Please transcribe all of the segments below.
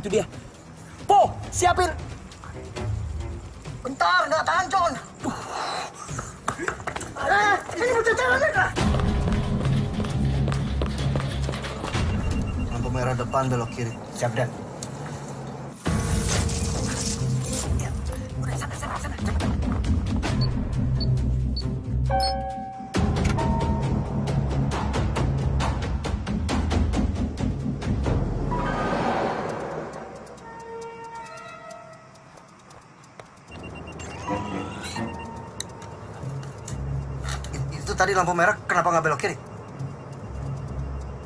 itu dia. Po, siapin. Bentar, nggak tahan, John. Eh, ini bocah jalan ya, Lampu merah depan belok kiri. Siap, Dan. Lampu merah, kenapa nggak belok kiri?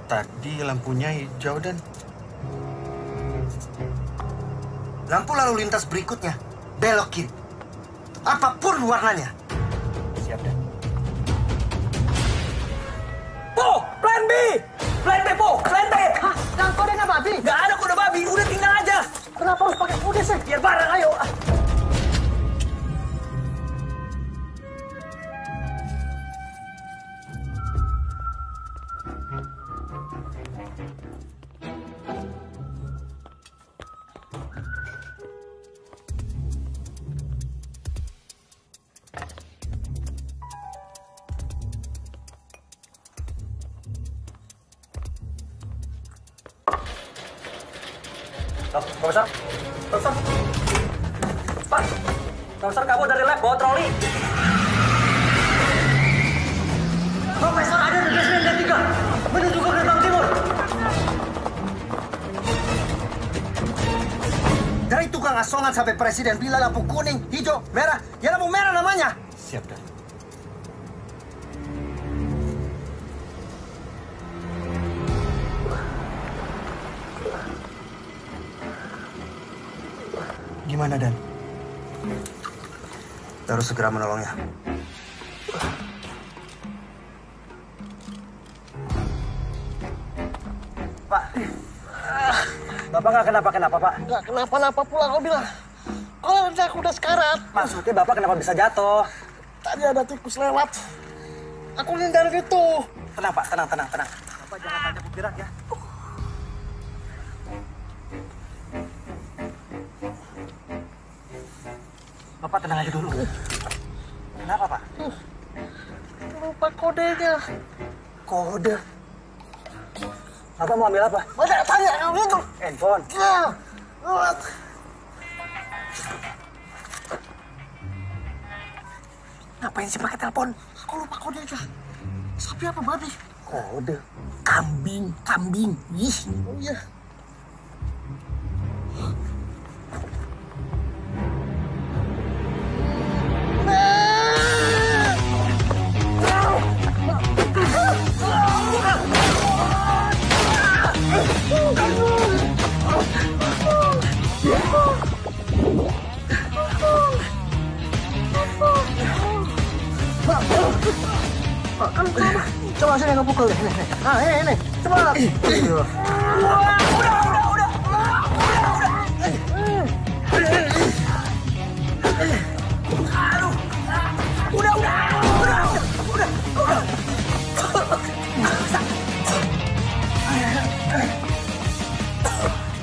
Tadi lampunya hijau dan Lampu lalu lintas berikutnya, belok kiri. Apa pun warnanya. Presiden bila lampu kuning, hijau, merah. Ya lampu merah namanya. siap dan. Gimana Dan? Kita harus segera menolongnya. Pak. Bapak nggak kenapa-kenapa, Pak. Nggak kenapa-napa pula kau bilang. Maksudnya Bapak kenapa bisa jatuh? Tadi ada tikus lewat. Aku hindar gitu. Tenang, Pak. Tenang, tenang, tenang. Bapak jangan banyak bergerak ya. Bapak tenang aja dulu. Kenapa, Pak? Lupa kodenya. Kode. Bapak mau ambil apa? Banyak tanya kamu itu. Handphone. Ya. Lewat. Ngapain sih pakai telepon? Aku lupa kodenya. Sapi apa babi? Kode. Kambing, kambing. Ih. Oh iya. Coba sini aku pukul deh. Nih, nih. Nah, ini, ini. Cepat.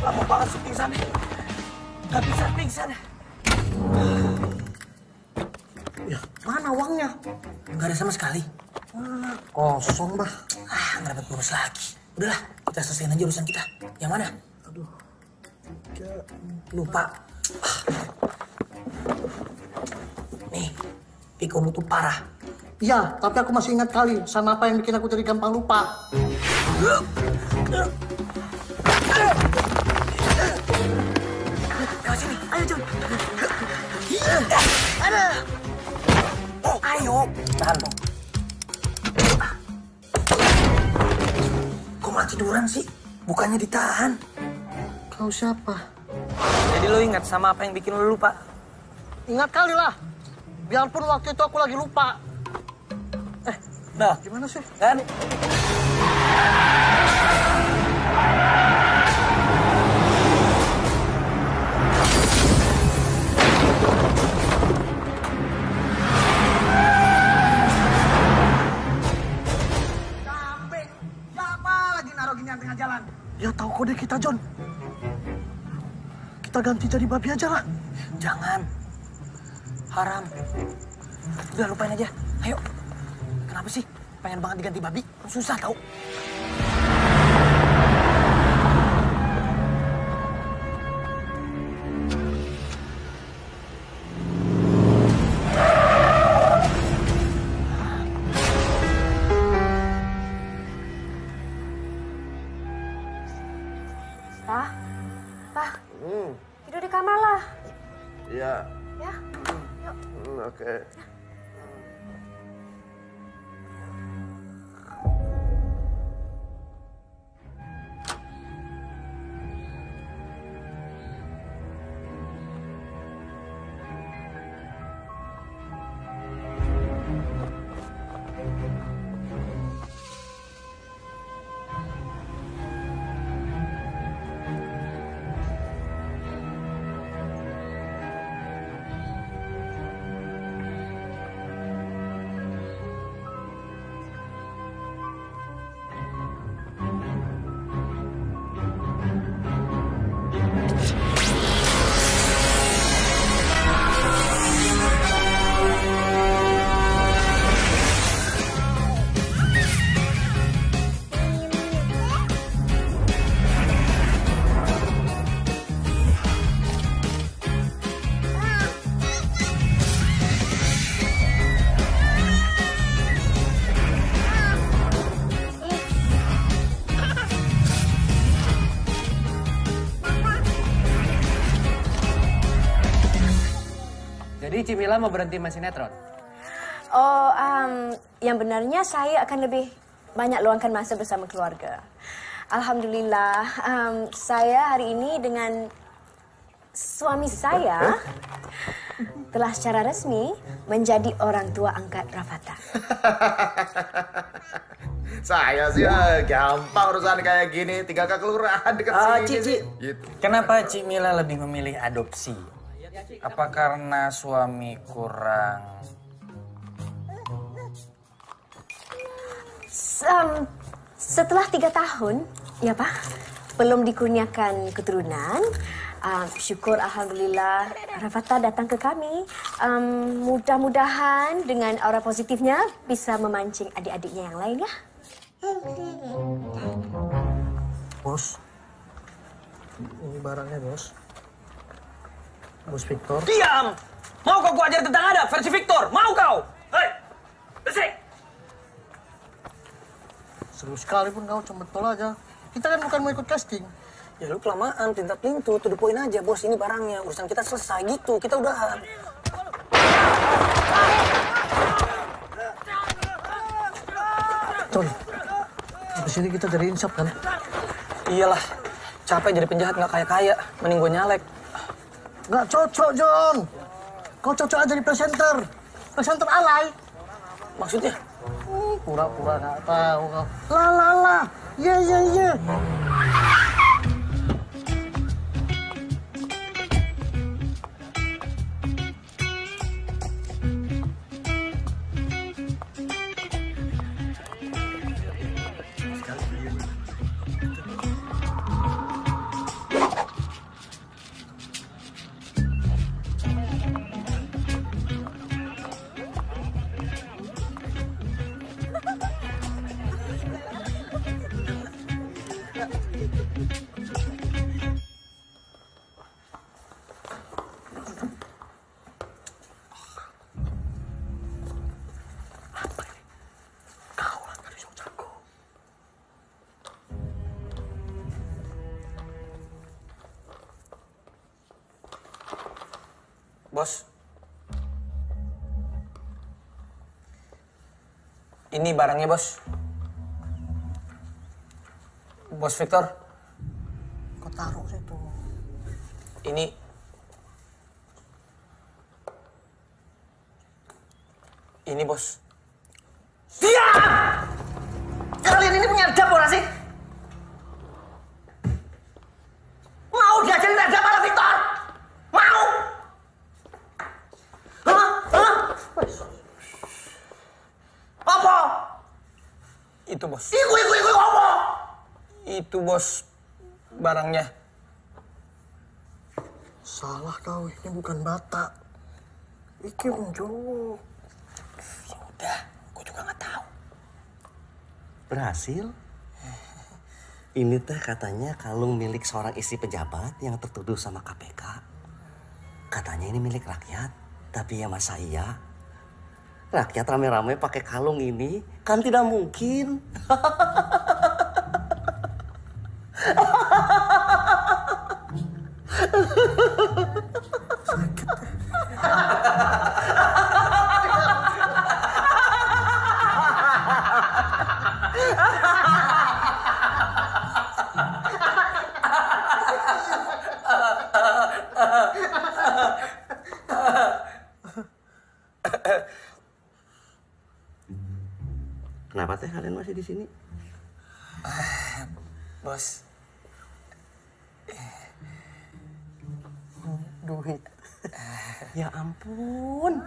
Lama banget sih pingsan. Gak bisa pingsan. Ya, mana uangnya? Gak ada sama sekali. Kosong, bah. Ah, nggak dapat bonus lagi. Udahlah, kita selesaiin aja urusan kita. Yang mana? Aduh. Lupa. Ah. Nih, Piko tuh parah. Iya, tapi aku masih ingat kali sama apa yang bikin aku jadi gampang lupa. Lewat sini, ayo Jun. Ada. Oh, ayo. Tahan dong. Kok malah tiduran sih? Bukannya ditahan. Kau siapa? Jadi lo ingat sama apa yang bikin lo lupa? Ingat kali lah. Biarpun waktu itu aku lagi lupa. Eh, Nah, gimana sih? kan? Tengah jalan? Ya tahu kode kita, John. kita ganti jadi babi aja lah. Jangan. Haram. Udah lupain aja. Ayo. Kenapa sih? Pengen banget diganti babi? Susah tau. Jadi Cimila mau berhenti main sinetron? Oh, um, yang benarnya saya akan lebih banyak luangkan masa bersama keluarga. Alhamdulillah, um, saya hari ini dengan suami saya telah secara resmi menjadi orang tua angkat Rafata. Saya sih ah, gampang urusan kayak gini, tinggal ke kelurahan dekat Ah, sini Ci, Ci. sih. Gitu. Kenapa Cik Mila lebih memilih adopsi? Apa karena suami kurang... Um, setelah tiga tahun, ya Pak, belum dikurniakan keturunan. Um, syukur Alhamdulillah Rafata datang ke kami. Um, mudah-mudahan dengan aura positifnya bisa memancing adik-adiknya yang lain ya. Bos. Ini barangnya, Bos. Bos Victor. Diam! Mau kau gua ajar tentang adab versi Victor? Mau kau? Hei! Bersih! Seru sekali pun kau cuma tol aja. Kita kan bukan mau ikut casting. Ya lu kelamaan, tinta pelintu, to the point aja. Bos, ini barangnya. Urusan kita selesai gitu. Kita udahan. Ton, di sini kita jadi insaf kan? Iyalah. Capek jadi penjahat nggak kaya-kaya. Mending gue nyalek. Nggak cocok, John. Kau cocok aja jadi presenter. Presenter alay. Maksudnya? Hmm, Pura-pura nggak tahu kau. La la la. Ye ye ye. Ini barangnya, Bos. Bos Victor, Kau taruh situ. ini Ini, Bos. Kalian ini punya adab ora sih? Mau diajarin adab malah Victor? Mau? Hah? Hah? Apa? Itu, Bos. Iku, iku, iku, apa? Itu, Bos. Barangnya. Salah kau, ini bukan Batak. Iki Unjo. Ya udah, gue juga nggak tahu. Berhasil? Ini teh katanya kalung milik seorang istri pejabat yang tertuduh sama KPK. Katanya ini milik rakyat, tapi ya masa iya? Rakyat rame-rame pakai kalung ini kan tidak mungkin. masih di sini? Bos, Duit. Ya ampun.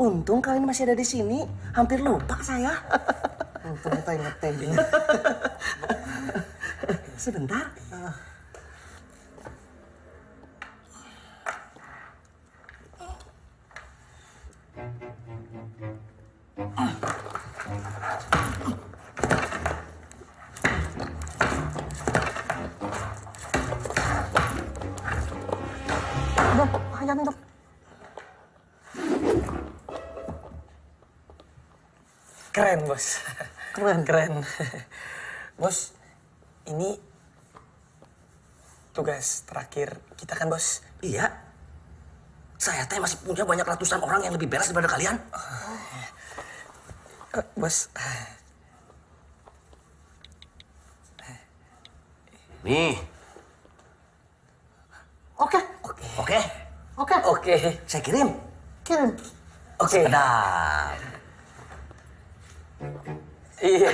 Untung kalian masih ada di sini. Hampir lupa saya. Untung kita ingetin. Sebentar. Bos. Keren. Keren. Bos, ini tugas terakhir kita kan bos. Iya. Saya teh masih punya banyak ratusan orang yang lebih beres daripada kalian. Eh, bos, Nih, Oke, oke. oke. oke, Saya kirim. Kirim. oke. Sedap. Iya.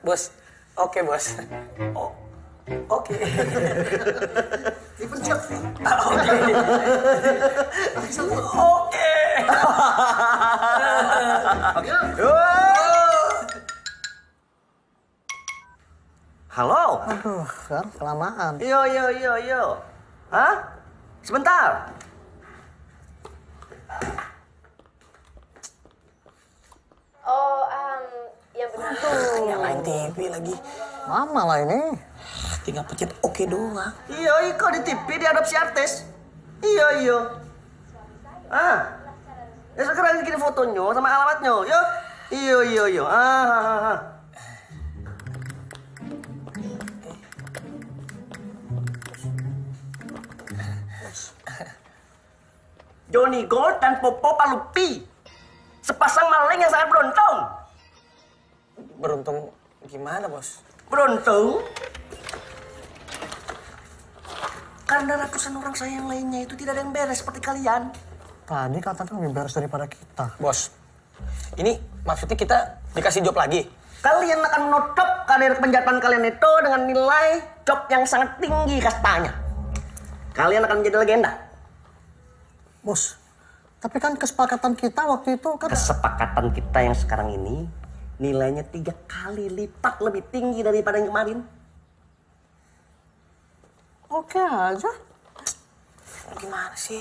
Bos, oke bos. Oh, oke. Dipencet. Oke. Halo. Aduh, kan kelamaan. Yo yo yo yo. Hah? Sebentar. Oh, um, yang benar. Nyalain TV lagi. Lama lah ini. Tinggal pencet oke doang. Iya, iya kok di TV diadopsi artis. Iya, iya. Ah. Ya sekarang kirim fotonya sama alamatnya. Yo. Iya, iya, iya. Ah, ah, ah, ah. Johnny Gold dan Popo Palupi. Sepasang maling yang sangat beruntung. Beruntung gimana bos? Beruntung karena ratusan orang saya yang lainnya itu tidak ada yang beres seperti kalian. Tadi katanya lebih beres daripada kita. Bos, ini maksudnya kita dikasih job lagi? Kalian akan menutup karir penjatan kalian itu dengan nilai job yang sangat tinggi kastanya. Kalian akan menjadi legenda. Bos, tapi kan kesepakatan kita waktu itu kan... Kesepakatan kita yang sekarang ini nilainya tiga kali lipat lebih tinggi daripada yang kemarin. Oke aja. Gimana sih?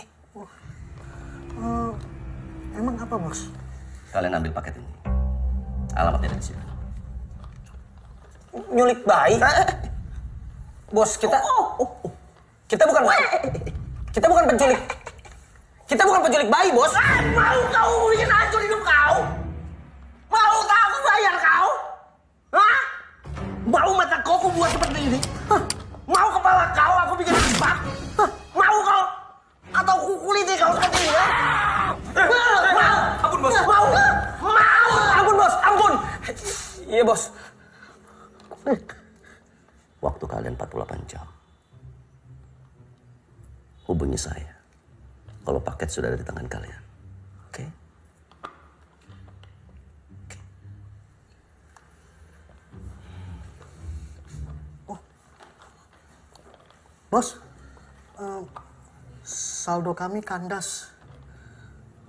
Eh, emang apa bos? Kalian ambil paket ini. Alamatnya ada di sini. Nyulik bayi? Bos, kita... Kita bukan... Kita bukan penculik. Kita bukan penculik bayi, bos. Mau kau bikin hancur hidup kau? Mau tak aku bayar kau? Hah? Mau mata kau aku buat seperti ini? Hah? Mau kepala kau aku bikin jebak? Hah? Mau kau? Atau aku kuliti kau seperti ini? ha? Mau? Ampun, bos. Mau? Mau? Ampun, bos. Ampun. Iya, bos. Waktu kalian 48 jam. Hubungi saya kalau paket sudah ada di tangan kalian. Oke? Okay? Oh. Bos, uh, saldo kami kandas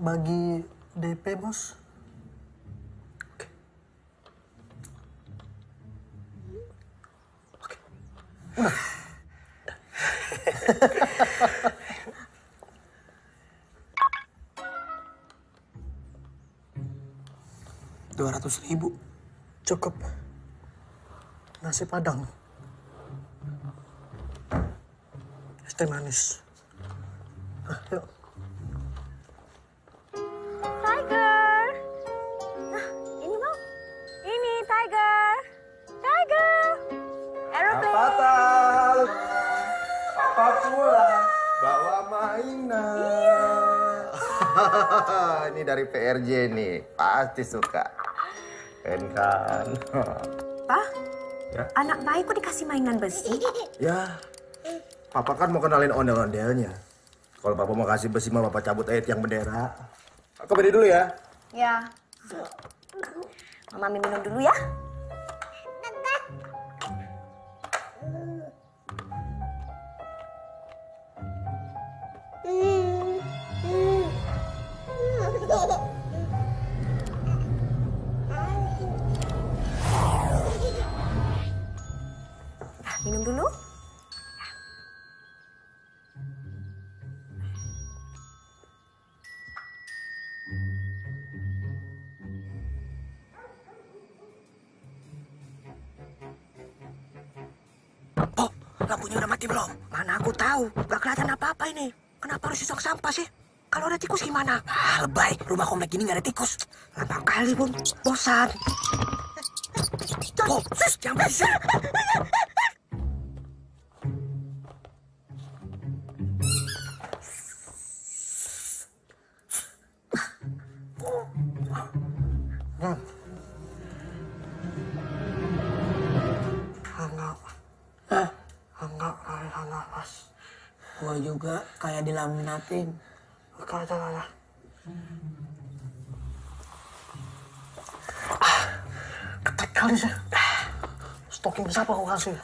bagi DP, Bos. Okay. Okay. Udah. 200 ribu. Cukup. Nasi padang. Es teh manis. Nah, yuk. Tiger. Nah ini mau? Ini Tiger. Tiger. Aeroplane. Papa apa pulang bawa mainan. Iya. ini dari PRJ nih. Pasti suka. Keren kan? Pak, Ya. anak bayi kok dikasih mainan besi? Ya, Papa kan mau kenalin ondel-ondelnya. Kalau Papa mau kasih besi mah Papa cabut aja tiang bendera. Aku beri dulu ya. Ya. Mama minum dulu ya. Ah, lampunya udah mati belum? Mana aku tahu, gak kelihatan apa-apa ini. Kenapa harus isok sampah sih? Kalau ada tikus gimana? Ah, lebay. Rumah komplek ini nggak ada tikus. Lama kali pun, bosan. Pop, sus, jangan berisik. Kayak dilaminatin. Kata kata. Ketek kali sih. Stocking siapa aku kasih?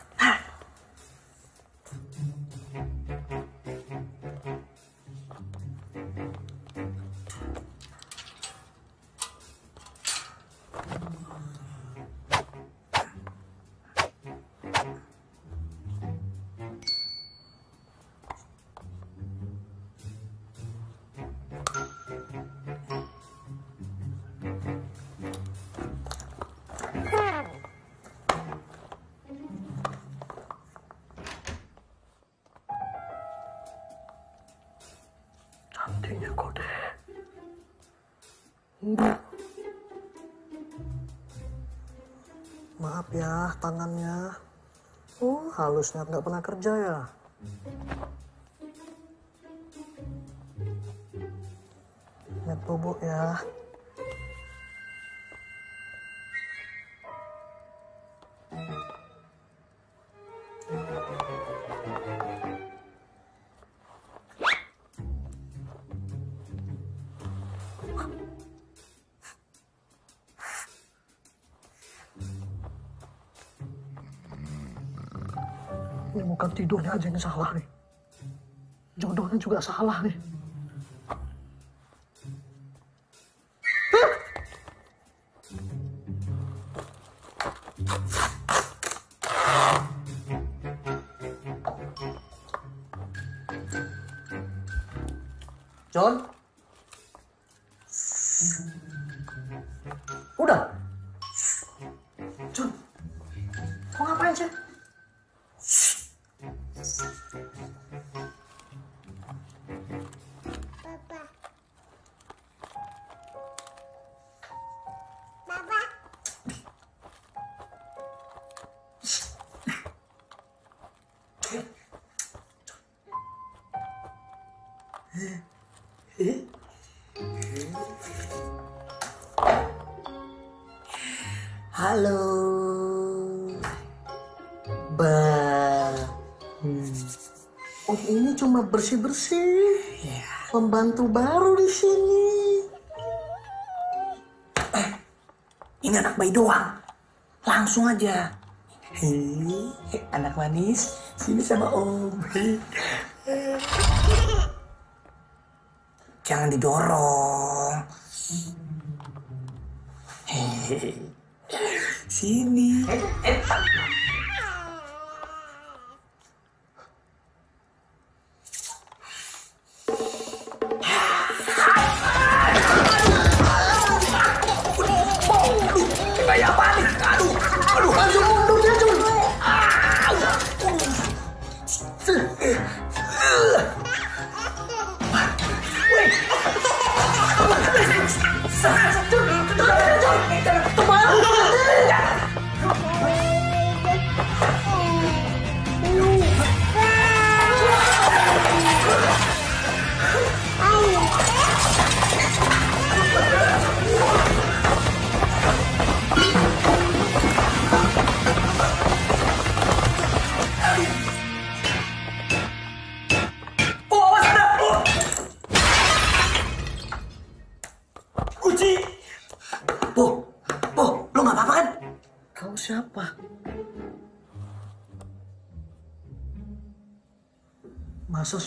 Tangannya. Oh halusnya nggak pernah kerja ya. Ingat bubuk ya. Tidurnya aja yang salah nih. Jodohnya juga salah nih. John? Udah? John? Kau ngapain sih? Cuma bersih-bersih. Pembantu baru di sini. Ini anak bayi doang. Langsung aja. Hei, anak manis, sini sama om. Jangan didorong.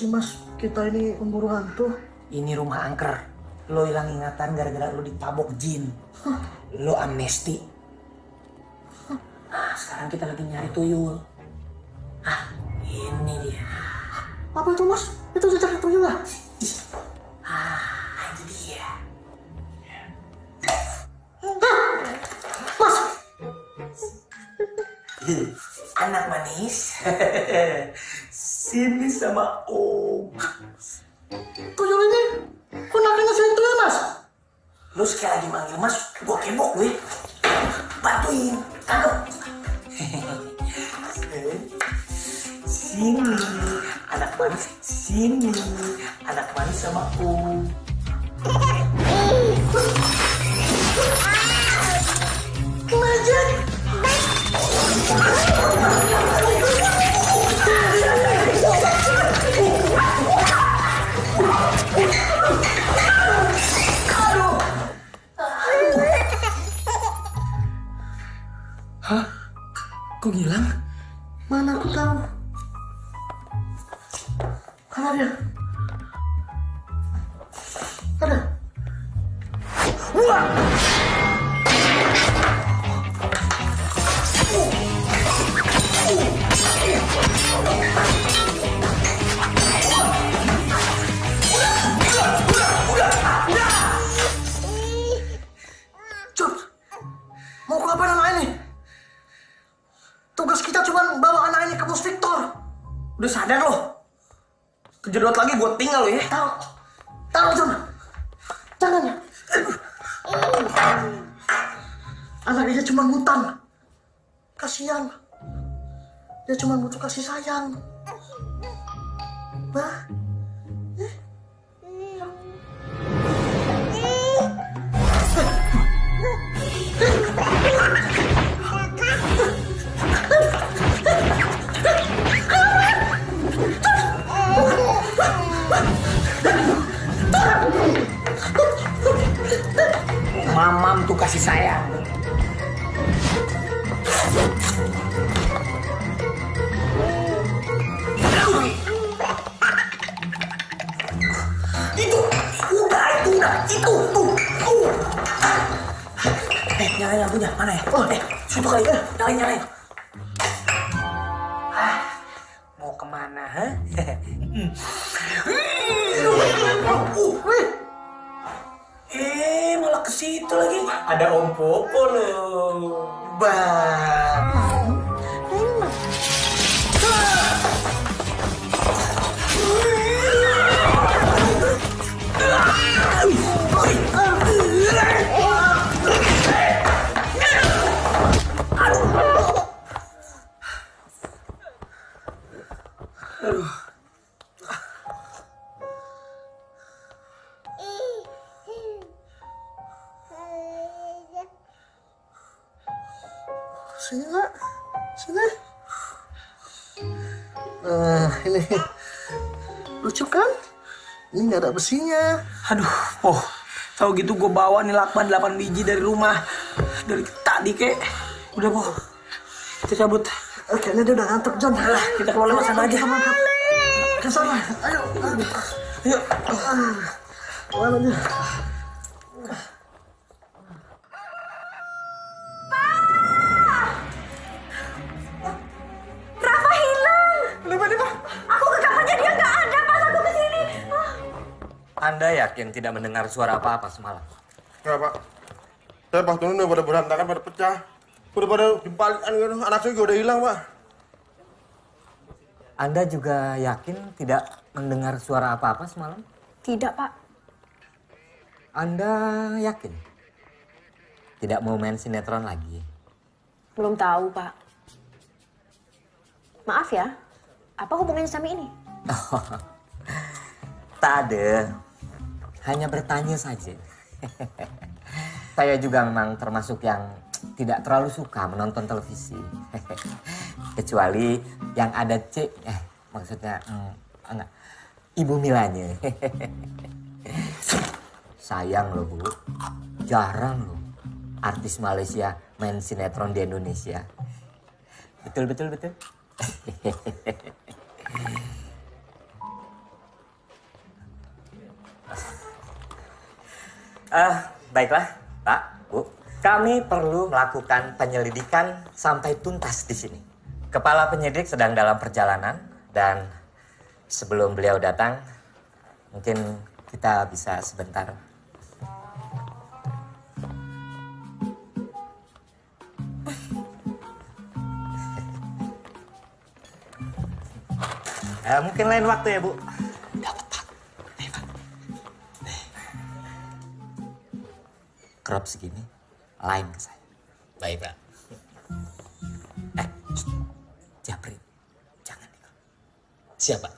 Sih mas kita ini memburu hantu? Ini rumah angker. Lo hilang ingatan gara-gara lo ditabok jin. Lo amnesti. Nah, sekarang kita lagi nyari tuyul. Sini, anak manis. Sini, anak manis sama Om. Kok Nah, ini. Lucu kan? Ini nggak ada besinya. Aduh, oh, tahu gitu gue bawa nih lakban 8 biji dari rumah. Dari tadi kek. Udah, po. Kita cabut. Eh, kayaknya dia udah ngantuk, John. Alah, kita keluar lewat sana aja. Ke sana. Ayo. Yuk. Mana dia? Anda yakin tidak mendengar suara apa-apa semalam? Enggak, Pak. Saya pas turun udah pada berantakan, pada pecah. Udah pada dibalikan gitu. Anak saya juga udah hilang, Pak. Anda juga yakin tidak mendengar suara apa-apa semalam? Tidak, Pak. Anda yakin? Tidak mau main sinetron lagi? Belum tahu, Pak. Maaf ya, apa hubungannya sama ini? Tak ada. Hanya bertanya saja. Saya juga memang termasuk yang tidak terlalu suka menonton televisi. Kecuali yang ada C, eh maksudnya hmm, enggak, Ibu Milanya. Sayang loh Bu, jarang loh artis Malaysia main sinetron di Indonesia. Betul betul betul. Ah, baiklah, Pak, Bu. Kami perlu melakukan penyelidikan sampai tuntas di sini. Kepala penyidik sedang dalam perjalanan dan sebelum beliau datang, mungkin kita bisa sebentar. Eh, mungkin lain waktu ya, Bu. Crop segini lain ke saya. Baik, Pak. Eh. Japri, jangan nih. Siapa?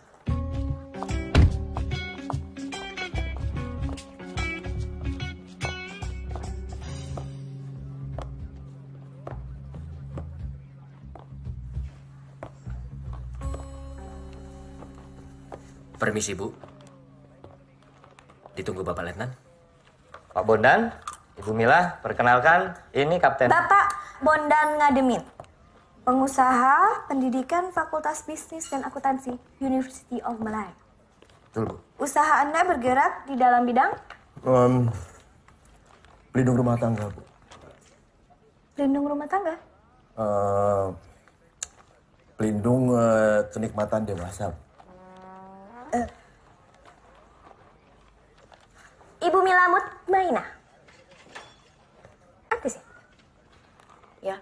Permisi, Bu. Ditunggu Bapak Letnan. Pak Bondan, Ibu Mila, perkenalkan, ini Kapten. Bapak Bondan Ngademit, pengusaha pendidikan Fakultas Bisnis dan Akuntansi University of Malaya. Betul, Bu. Usaha Anda bergerak di dalam bidang Em, pelindung rumah tangga, Bu. pelindung rumah tangga. Eh, pelindung eh, kenikmatan dewasa. Bu. Ibu Mila Mutmainah. Aktris ya? Ya.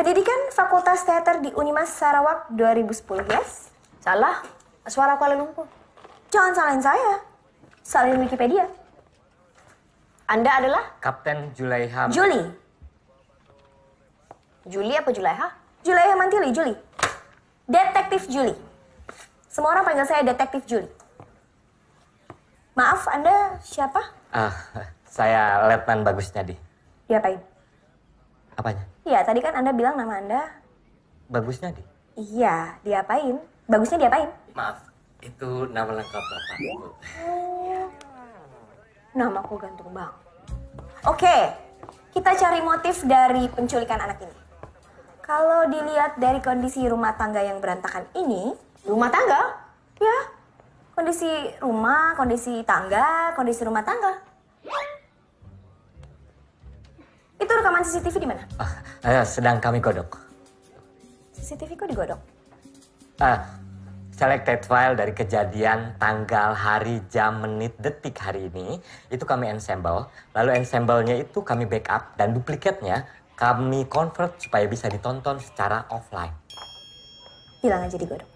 Pendidikan Fakultas Teater di Unimas Sarawak 2010, yes? Salah. Suara Kuala Lumpur. Jangan salahin saya. Salahin Wikipedia. Anda adalah Kapten Julaiha. Juli. Juli apa Julaiha? Julaiha Mantili, Juli. Detektif Juli. Semua orang panggil saya Detektif Juli. Maaf, Anda siapa? Ah, saya Letnan Bagus Nyadi. Diapain? Apanya? Iya, tadi kan Anda bilang nama Anda. Bagus Nyadi. Iya, diapain? Bagusnya diapain? Maaf, itu nama lengkap Bapak. Bu. Nama aku gantung bang. Oke, kita cari motif dari penculikan anak ini. Kalau dilihat dari kondisi rumah tangga yang berantakan ini, rumah tangga? Ya, kondisi rumah, kondisi tangga, kondisi rumah tangga. Itu rekaman CCTV di mana? Ah, eh, sedang kami godok. CCTV kok digodok? Ah, selected file dari kejadian tanggal, hari, jam, menit, detik hari ini itu kami ensemble. Lalu ensemble-nya itu kami backup dan duplikatnya kami convert supaya bisa ditonton secara offline. Bilang aja digodok.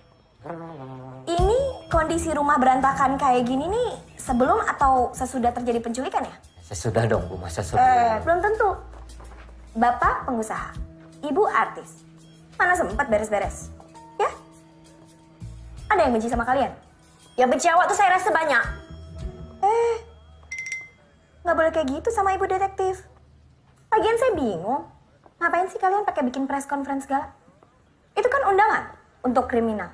Ini kondisi rumah berantakan kayak gini nih sebelum atau sesudah terjadi penculikan ya? Sesudah dong Bu, masa sebelum. Eh, belum tentu. Bapak pengusaha, ibu artis. Mana sempat beres-beres? Ya? Ada yang benci sama kalian? Ya benci awak tuh saya rasa banyak. Eh, nggak boleh kayak gitu sama ibu detektif. Lagian saya bingung. Ngapain sih kalian pakai bikin press conference segala? Itu kan undangan untuk kriminal.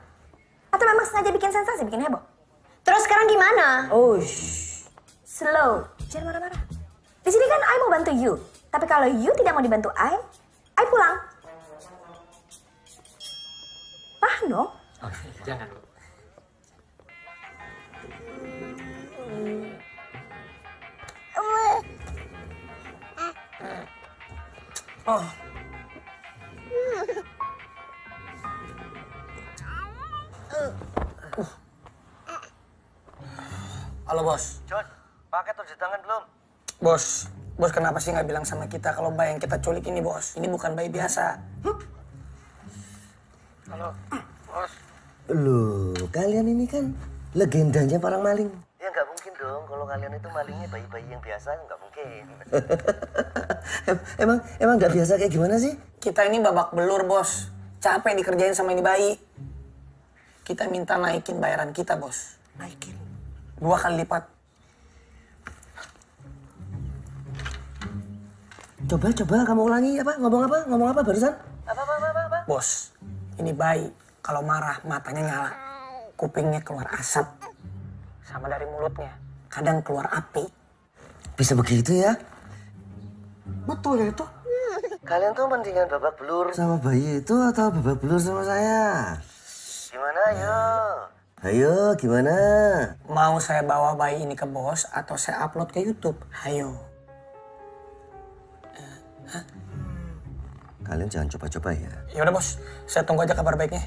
Atau memang sengaja bikin sensasi, bikin heboh? Terus sekarang gimana? Oh, slow. Jangan marah-marah. Di sini kan I mau bantu you. Tapi kalau you tidak mau dibantu I, I pulang. Paham dong? Oh, jangan. Oh. Halo bos. John, paket tulis tangan belum? Bos, bos kenapa sih nggak bilang sama kita kalau bayi yang kita culik ini bos? Ini bukan bayi biasa. Halo, bos. Loh, kalian ini kan legendanya parang maling. Ya nggak mungkin dong, kalau kalian itu malingnya bayi-bayi yang biasa nggak mungkin. emang emang nggak biasa kayak gimana sih? Kita ini babak belur, bos. Capek dikerjain sama ini bayi. Kita minta naikin bayaran kita, bos. Naikin. Dua kali lipat. Coba coba kamu ulangi apa? Ngomong apa? Ngomong apa barusan? Bos, ini bayi kalau marah matanya nyala, kupingnya keluar asap, sama dari mulutnya kadang keluar api. Bisa begitu ya? Betul ya itu? Kalian tuh mendingan babak belur. Sama bayi itu atau babak belur sama saya? Gimana ayo? Ayo, gimana? Mau saya bawa bayi ini ke bos atau saya upload ke YouTube? Ayo. Kalian jangan coba-coba ya. Ya udah bos, saya tunggu aja kabar baiknya.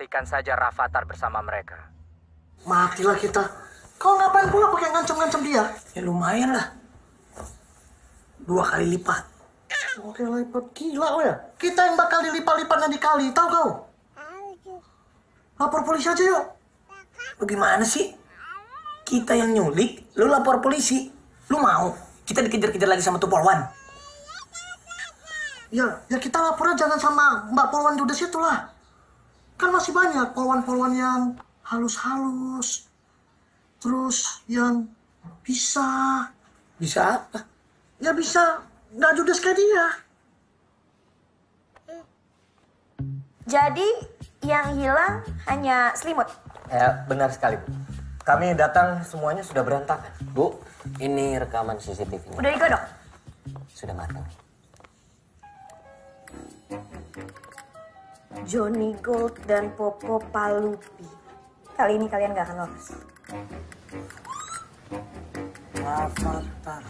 Pastikan saja Rafathar bersama mereka. Matilah kita. Kau ngapain pula pakai ngancam-ngancam dia? Ya lumayan lah. Dua kali lipat. Oke lipat gila oh ya. Kita yang bakal dilipat-lipatnya dikali, tahu kau? Lapor polisi aja yuk. Lu gimana sih? Kita yang nyulik, lu lapor polisi. Lu mau? Kita dikejar-kejar lagi sama tuh polwan. Ya, ya kita lapornya jangan sama Mbak Polwan Dudes itu lah. Kan masih banyak polwan-polwan yang halus-halus. Terus yang bisa, Bisa apa? ya bisa nggak judes kayak dia. Jadi yang hilang hanya selimut. Ya, benar sekali, Bu. Kami datang semuanya sudah berantakan. Bu, ini rekaman CCTV-nya. Udah digodok? Sudah matang. Johnny Gold dan Popo Palupi. Kali ini kalian gak akan lolos. Rafathar.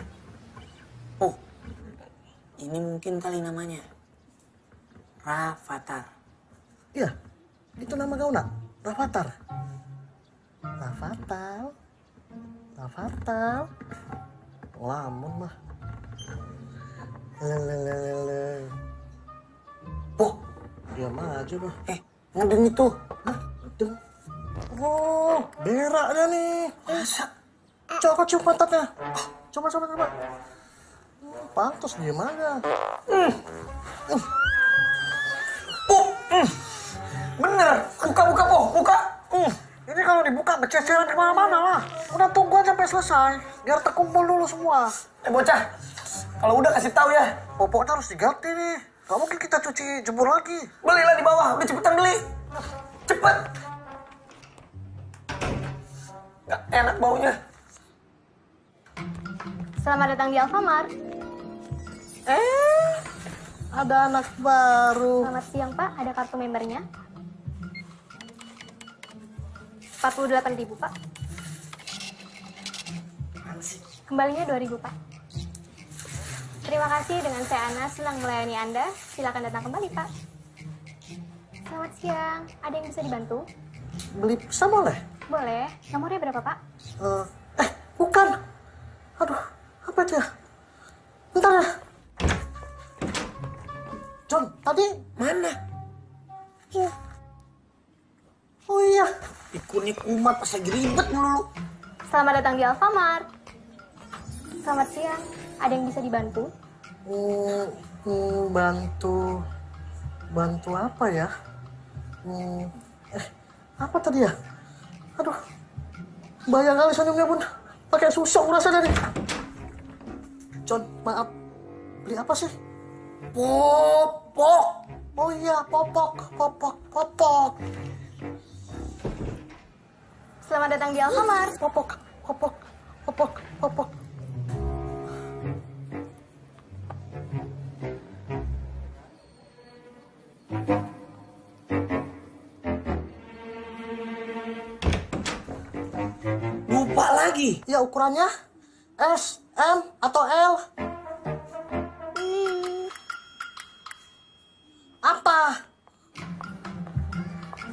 Oh, ini mungkin kali namanya. Rafathar. Iya, itu nama kau nak? Rafathar. Rafathar. Rafathar. Lamun mah. Lelelelele. Oh, Diam aja mah. eh, ngeden itu. Hah? Deng. Oh, berak dia nih. Masa? Coba cium pantatnya. Coba, coba, coba. Hmm, Pantas diam aja. Oh, mm. bener. Buka, buka, po, buka. Mm. Ini kalau dibuka bececeran ke mana-mana lah. Udah tunggu aja sampai selesai. Biar terkumpul dulu semua. Eh, bocah. Kalau udah kasih tahu ya. Popoknya harus diganti nih. Gak mungkin kita cuci jemur lagi. Belilah di bawah. Udah cepetan beli. Cepet. Gak enak baunya. Selamat datang di Alfamart. Eh, ada anak baru. Selamat siang Pak, ada kartu membernya. 48 ribu Pak. Kembalinya 2000 Pak. Terima kasih dengan saya Ana senang melayani Anda. Silakan datang kembali Pak. Selamat siang, ada yang bisa dibantu? Beli pizza boleh? Boleh. Nomornya berapa Pak? Eh, eh, bukan. Aduh, apa dia? Bentar ya. John, tadi Mana? Oh iya, Ikunnya kumat pas lagi ribet mulu. Selamat datang di Alfamart. Selamat siang, ada yang bisa dibantu? Hmm, hmm, bantu bantu apa ya? Hmm, eh, apa tadi ya? Aduh, bayang kali senyumnya pun pakai susuk rasanya nih. John, maaf, beli apa sih? Popok. Oh iya, popok, popok, popok, Selamat datang di Alfamart. popok, popok, popok, popok. Lagi. Ya ukurannya S, M atau L? Apa?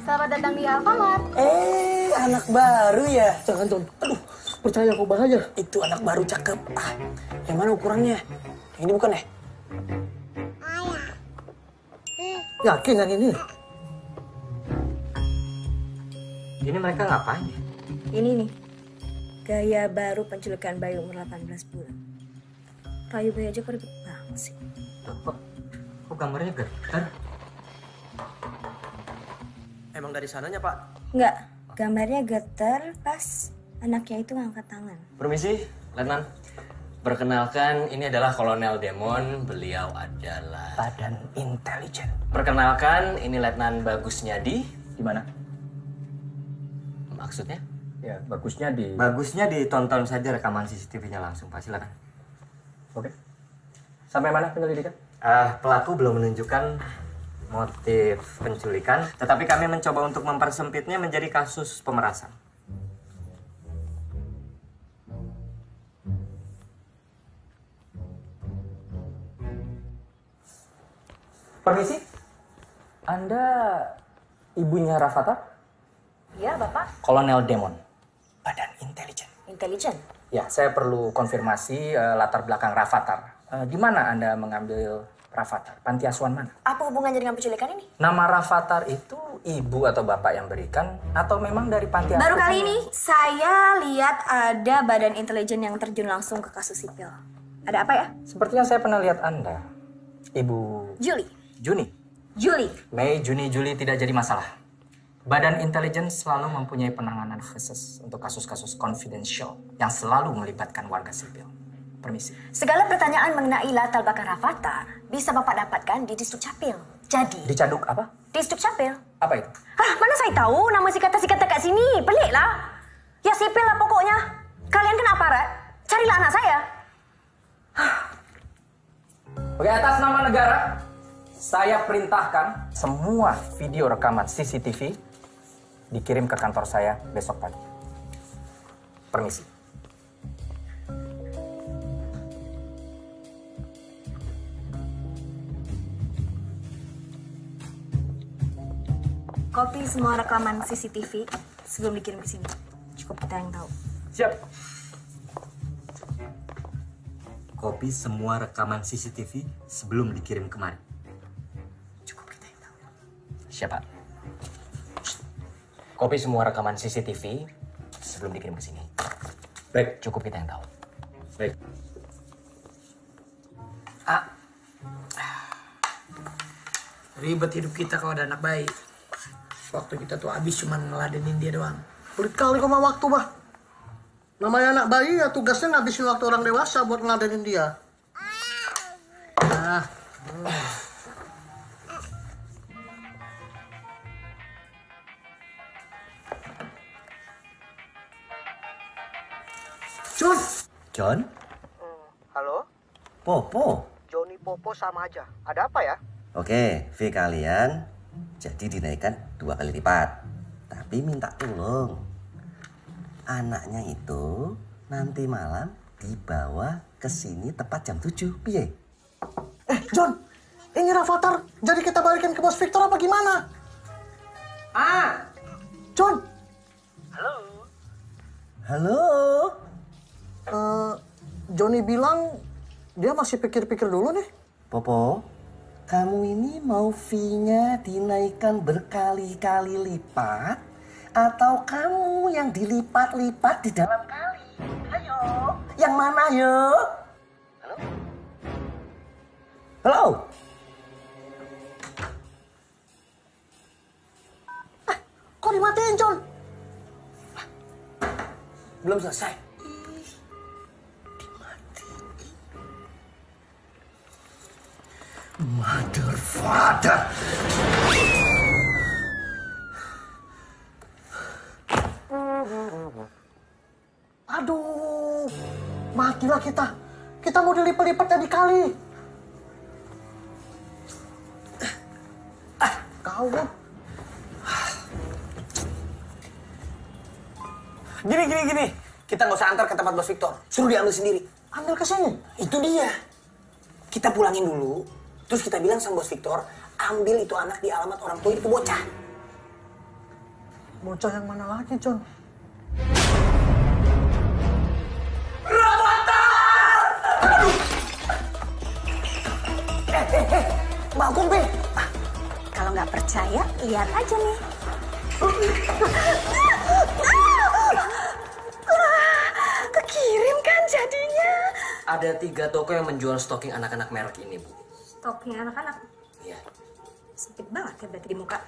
Selamat datang di Alfamart. Eh, anak baru ya? Jangan, John. Aduh, percaya kau bahaya. Itu anak baru cakep. Ah, yang mana ukurannya? Yang ini bukan ya? Yakin yang ini? Ini mereka ngapain ya? Ini nih, gaya baru penculikan bayi umur 18 bulan. Rayu bayi aja kok ribet banget sih. Kok, kok gambarnya getar? Emang dari sananya, Pak? Enggak, gambarnya getar pas anaknya itu ngangkat tangan. Permisi, Letnan. Perkenalkan, ini adalah Kolonel Demon. Beliau adalah... Badan intelijen. Perkenalkan, ini Letnan Bagus Nyadi. Gimana? Maksudnya? Ya, bagusnya di... Bagusnya ditonton saja rekaman CCTV-nya langsung, Pak. Silakan. Oke. Sampai mana penyelidikan? Ah, pelaku belum menunjukkan motif penculikan, tetapi kami mencoba untuk mempersempitnya menjadi kasus pemerasan. Permisi? Anda ibunya Rafata? Iya, Bapak. Kolonel Demon. Badan intelijen. Intelijen. Ya, saya perlu konfirmasi eh, latar belakang Rafathar. Eh, di mana Anda mengambil Rafathar? Panti asuhan mana? Apa hubungannya dengan penculikan ini? Nama Rafathar itu ibu atau bapak yang berikan atau memang dari panti Baru asuhan? kali ini saya lihat ada badan intelijen yang terjun langsung ke kasus sipil. Ada apa ya? Sepertinya saya pernah lihat Anda. Ibu Juli. Juni. Juli. Mei, Juni, Juli tidak jadi masalah. Badan intelijen selalu mempunyai penanganan khusus untuk kasus-kasus confidential yang selalu melibatkan warga sipil. Permisi. Segala pertanyaan mengenai latar belakang Rafathar bisa Bapak dapatkan di Distrik Capil. Jadi, Dicaduk apa? Distrik Capil. Apa itu? Ah, mana saya tahu nama si kata-si kata kat sini. Pelik lah. Ya sipil lah pokoknya. Kalian kan aparat. Carilah anak saya. Oke, atas nama negara, saya perintahkan semua video rekaman CCTV dikirim ke kantor saya besok pagi. Permisi. Kopi semua rekaman CCTV sebelum dikirim ke sini. Cukup kita yang tahu. Siap. Kopi semua rekaman CCTV sebelum dikirim kemari. Siapa? Kopi semua rekaman CCTV sebelum dikirim ke sini. Baik. Cukup kita yang tahu. Baik. Ah. Ribet hidup kita kalau ada anak bayi. Waktu kita tuh habis cuma ngeladenin dia doang. Pelit kali kau mah waktu, bah. Namanya anak bayi ya tugasnya ngabisin waktu orang dewasa buat ngeladenin dia. Nah, John. John? Halo? Popo? Joni Popo sama aja. Ada apa ya? Oke, fee kalian jadi dinaikkan dua kali lipat. Tapi minta tolong. Anaknya itu nanti malam dibawa ke sini tepat jam 7. Piye? Eh, John. Ini Rafathar. Jadi kita balikin ke bos Victor apa gimana? Ah, John. Halo? Eh, Johnny bilang dia masih pikir-pikir dulu nih. Popo, kamu ini mau fee-nya dinaikkan berkali-kali lipat atau kamu yang dilipat-lipat di dalam kali? Ayo, yang mana yo? Halo? Halo? Kok dimatiin, John? belum selesai. Mother, father. Aduh, matilah kita. Kita mau dilipat-lipatnya di kali. Ah, kau. Gini, gini, gini. Kita nggak usah antar ke tempat bos Victor. Suruh dia ambil sendiri. ambil ke sini. Itu dia. Kita pulangin dulu, terus kita bilang sama bos Victor, ambil itu anak di alamat orang tua itu bocah. Bocah yang mana lagi, John? Eh, eh, eh, Mbak Kumpi. Kalau nggak percaya, lihat aja nih. Kekirim kan jadinya. Ada tiga toko yang menjual stocking anak-anak merek ini, Bu. Stoknya anak-anak. Iya. Sempit banget ya berarti di muka.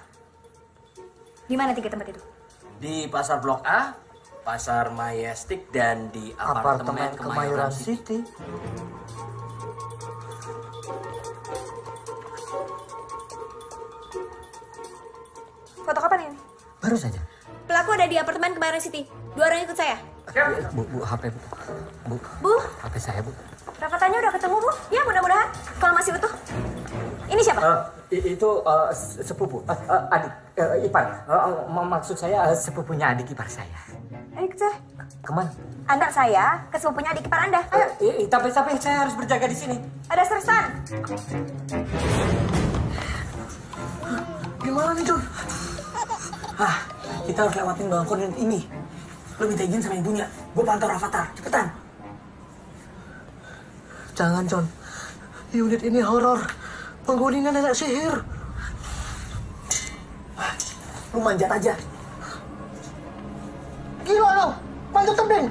Di mana tiga tempat itu? Di pasar Blok A, pasar Majestic, dan di apartemen, Apartemen Kemayoran City. Foto kapan ini? Baru saja. Pelaku ada di apartemen Kemayoran City. Dua orang ikut saya. Bu, bu, HP bu. Bu, Bu, HP saya bu. rapatannya udah ketemu, Bu? Ya, mudah-mudahan. Kalau masih utuh. Ini siapa? Eh, itu eh, se- sepupu, Eh, eh, adik, eh, ipar. Eh, eh, mak- maksud saya eh, Sepupunya adik ipar saya. Ayo ikut saya. Ke mana? Anak saya ke sepupunya adik ipar Anda. Ayo. Eh, eh, tapi tapi saya harus berjaga di sini. Ada sersan. Gimana nih, John? Ah, kita harus lewatin bawah koordinat ini. Lo minta izin sama ibunya. Gue pantau Rafathar. Cepetan. Jangan, John. Unit ini horor. Penghuninya nenek sihir. Lu manjat aja. Gila lo, panjat tebing.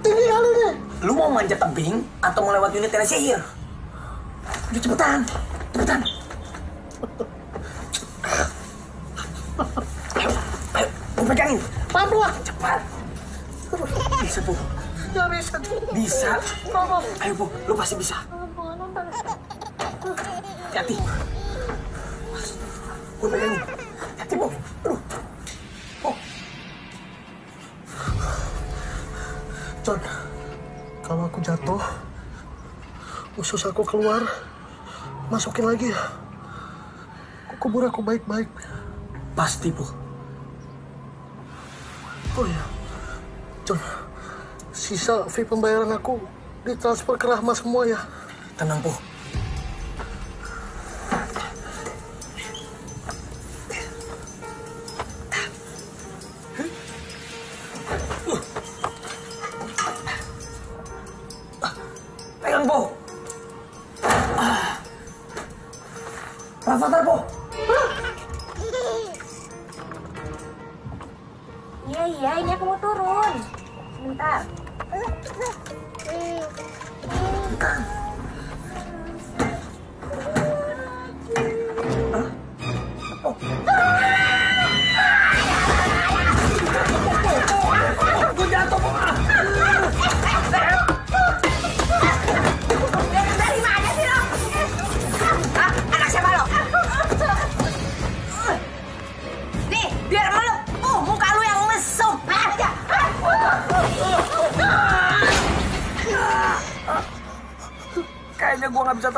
Tinggi kali ini. Lu mau manjat tebing atau mau lewat unit teras sihir? Udah cepetan. Cepetan. Ayo, ayo. Gue pegangin. Pelan-pelan. Cepat. Bisa, Bu. Gak bisa, John. Bisa. Ayo, Bu. Lu pasti bisa. Hati-hati. Gue pegangin. Hati, Bu. Aduh. John, kalau aku jatuh, usus aku keluar, masukin lagi ya. Kubur aku baik-baik. Pasti, Bu. Oh ya, John, sisa fee pembayaran aku ditransfer ke Rahma semua ya. Tenang, Bu.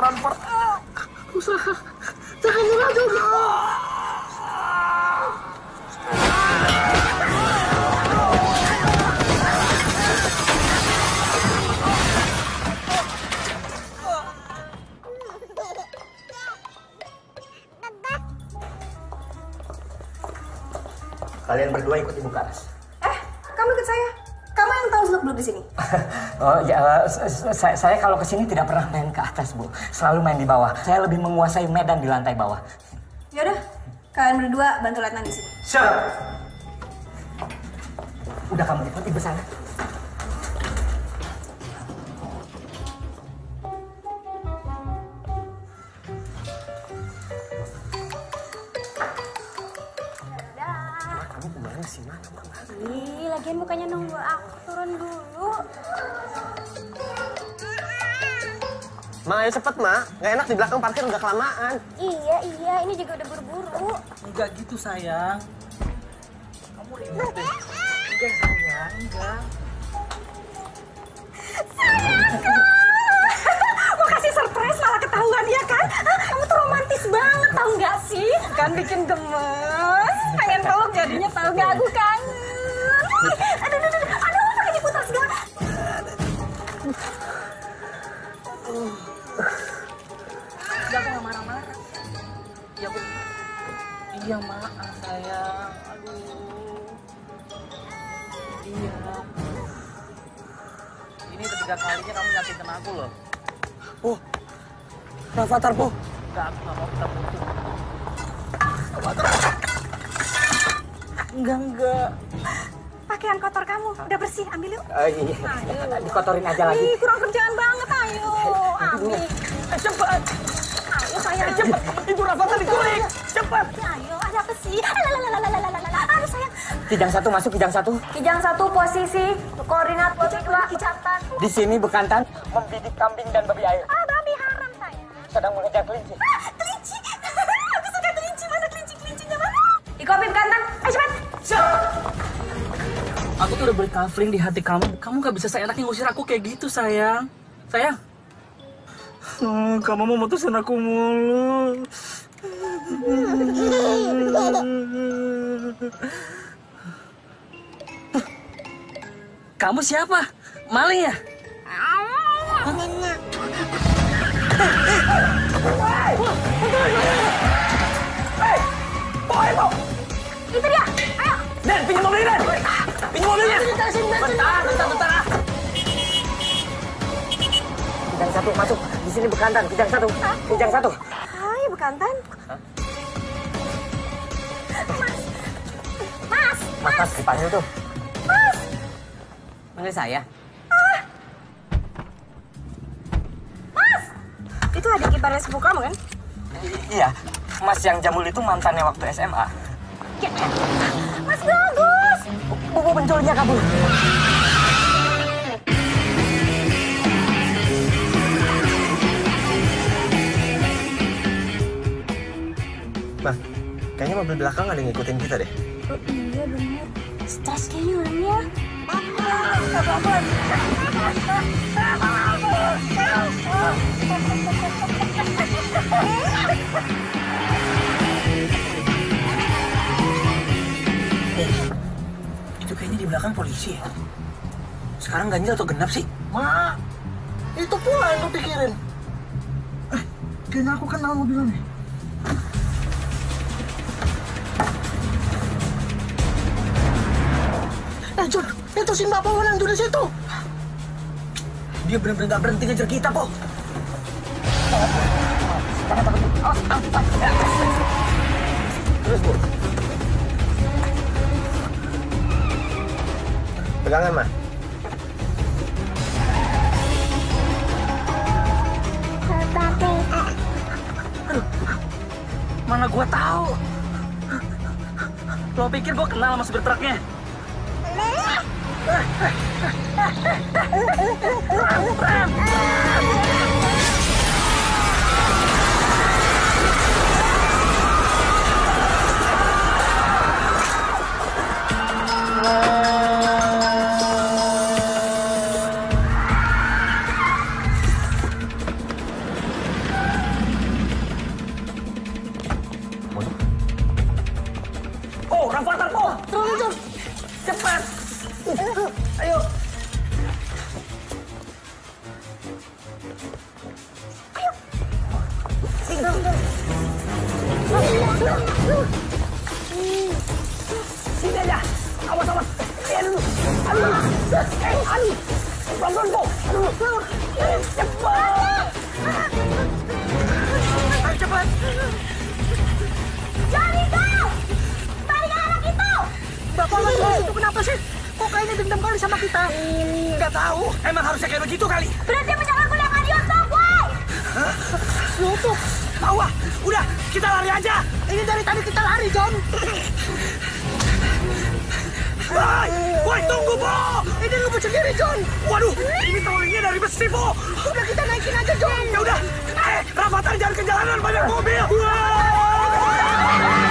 Transfer. Usaha, jangan nyerah John. Kalian berdua ikut ibu ke seluk-beluk di sini. Oh ya, eh, saya, saya kalau ke sini tidak pernah main ke atas bu, selalu main di bawah. Saya lebih menguasai medan di lantai bawah. Yaudah, kalian berdua bantu Letnan di sini. Siap. Udah kamu ikut ibu sana. Ayo cepet, Ma. Nggak enak di belakang parkir udah kelamaan. Iya, iya, ini juga udah buru-buru. Enggak gitu sayang. Kamu ribet deh. Enggak sayang, enggak. Mau kasih surprise malah ketahuan ya kan? Hah, kamu tuh romantis banget tau nggak sih? Kan bikin gemes. Pengen peluk jadinya tahu nggak aku kangen. Iya maaf sayang. Aduh. Iya. Ini ketiga kalinya kamu nyakitin aku loh. Po, Rafathar, Po. Enggak, aku nggak mau kita putus. Enggak, enggak. Pakaian kotor kamu udah bersih, ambil yuk. Eh, iya. Dikotorin aja lagi. Ih, kurang kerjaan banget, ayo. Ambil. Cepat sayang, cepet. Itu Rafa tadi kulik. Cepet. Ya, ayo, ada apa sih? Sayang. Kijang satu masuk, kijang satu. Kijang satu posisi, koordinat posisi dua, bekantan. Di sini bekantan membidik kambing dan babi air. Ah, babi haram, saya Sedang mengejar kelinci. Ah, kelinci. Aku suka kelinci. Mana kelinci-kelincinya, mana? Di kopi bekantan. Ayo, cepat Cepet. Aku tuh udah bercovering di hati kamu. Kamu gak bisa seenaknya ngusir aku kayak gitu, sayang. Sayang. Hmm, kamu mau mutusin aku mulu. Kamu siapa? Maling ya? Itu bekantan, kijang satu. Kijang satu. Hai, bekantan. Mas. Mas. Mas, mas, dipanggil tuh. Mas. Manggil saya. Mas. Itu adik iparnya sepupu kamu kan? Iya, Mas yang Jamul itu mantannya waktu SMA. Mas bagus. Bubu penculnya kabur. Kayaknya mobil belakang ada yang ngikutin kita deh. Oh iya bener. Stres kayaknya orangnya. Apa-apa. Itu kayaknya di belakang polisi ya. Sekarang ganjil atau genap sih? Ma, itu pula yang lu pikirin. Eh, kayaknya aku kenal mobilnya itu si Mbak Pawan yang di situ. Dia benar-benar nggak berhenti ngejar kita, Po. Terus, Bu. Pegangan, mah. Mana gua tahu? Lo pikir gua kenal sama supir truknya? Whoa. Itu kenapa sih? Kok kayaknya dendam kali sama kita? Nggak tahu. Emang harusnya kayak begitu kali. Berhenti menjaga kuliah adios, boy! Youtube. Tahu ah. Udah, kita lari aja. Ini dari tadi kita lari, John. Woi, woi tunggu, Po. Ini lu sendiri, John. Waduh, ini trolinya dari besi, Po. Udah kita naikin aja, John. Ya udah. Eh, Rafathar jangan ke jalanan banyak mobil. Jangan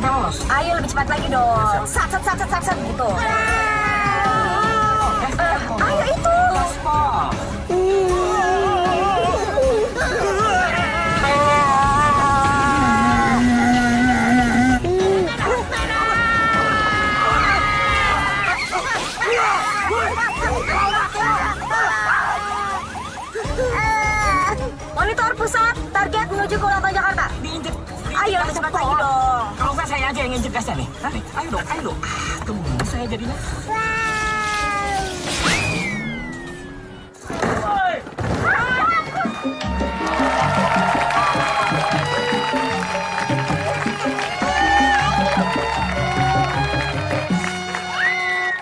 lolos. Ayo lebih cepat lagi dong. Sat, sat, sat, sat, sat, sat, gitu. Pengen cegah nih? Hah, ayo dong, ayo dong. Ah, saya jadinya.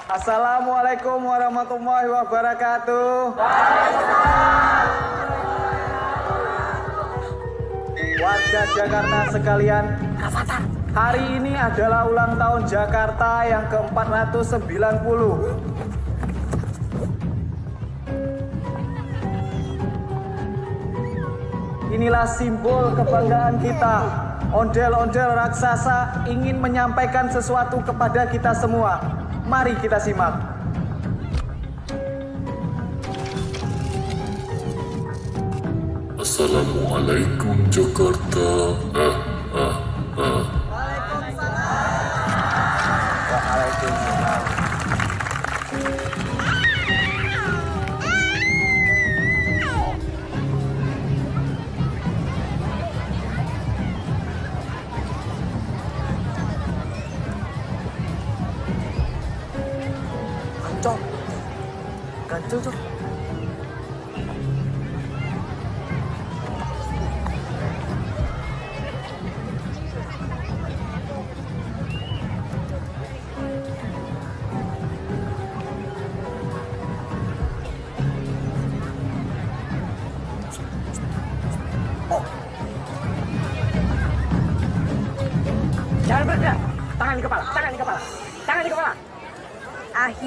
Assalamualaikum warahmatullahi wabarakatuh. Warga Jakarta sekalian, hari ini adalah ulang tahun Jakarta yang ke-490. Inilah simbol kebanggaan kita. Ondel-ondel raksasa ingin menyampaikan sesuatu kepada kita semua. Mari kita simak. Assalamualaikum Jakarta. Ah,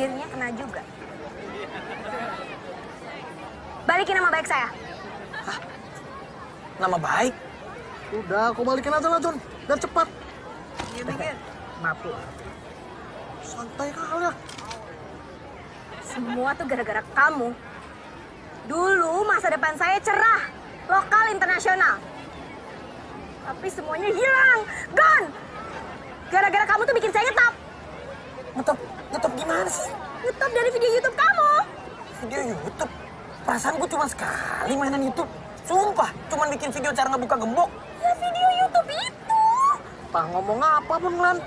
Akhirnya kena juga. Balikin nama baik saya. Nama baik? Udah, aku balikin aja lah, John. Dan cepat. Maaf, Bu. Santai kali ya. Semua tuh gara-gara kamu. Dulu masa depan saya cerah, lokal internasional. Tapi semuanya hilang, gone. Gara-gara kamu tuh bikin saya ngetop. Ngetop, ngetop gimana sih? Ngetop dari video YouTube kamu. Video YouTube? Perasaan gue cuma sekali mainan YouTube. Sumpah, cuma bikin video cara ngebuka gembok. Ya video YouTube itu. Pak ngomong apa pun, Glenn.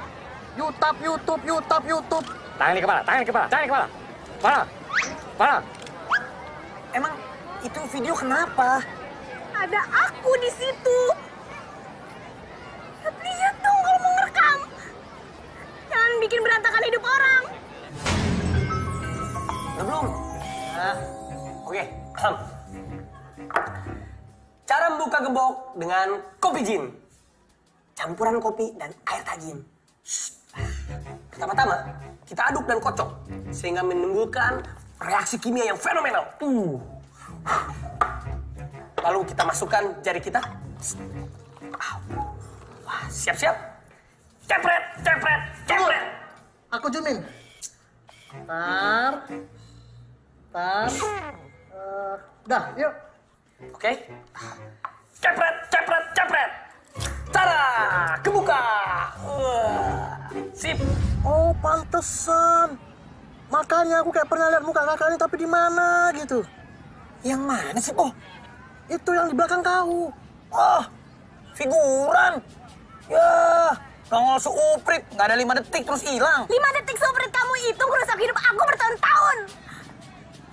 YouTube, YouTube, YouTube, YouTube. Tangan di kepala, tangan di kepala, tangan di kepala. Kepala, kepala. Emang itu video kenapa? Ada aku di situ. Lihat dong kalau mau ngerekam. Jangan bikin berantakan hidup orang. Udah belum? Nah, oke. Cara membuka gembok dengan kopi jin. Campuran kopi dan air tajin. Pertama-tama, kita aduk dan kocok sehingga menimbulkan reaksi kimia yang fenomenal. Uh. Lalu kita masukkan jari kita. Wah, siap-siap. Cepret, cepret, cepret. Aku jumin. Tar. Tar. Eh, dah, yuk. Oke. Cepret, cepret, cepret. Tara, kebuka. Sip. Oh, pantesan. Makanya aku kayak pernah lihat muka kakak ini tapi di mana gitu. Yang mana sih, Oh? Itu yang di belakang kau. Oh, figuran. Ya, nongol seuprit. Nggak ada lima detik terus hilang. Lima detik seuprit kamu itu merusak hidup aku bertahun-tahun.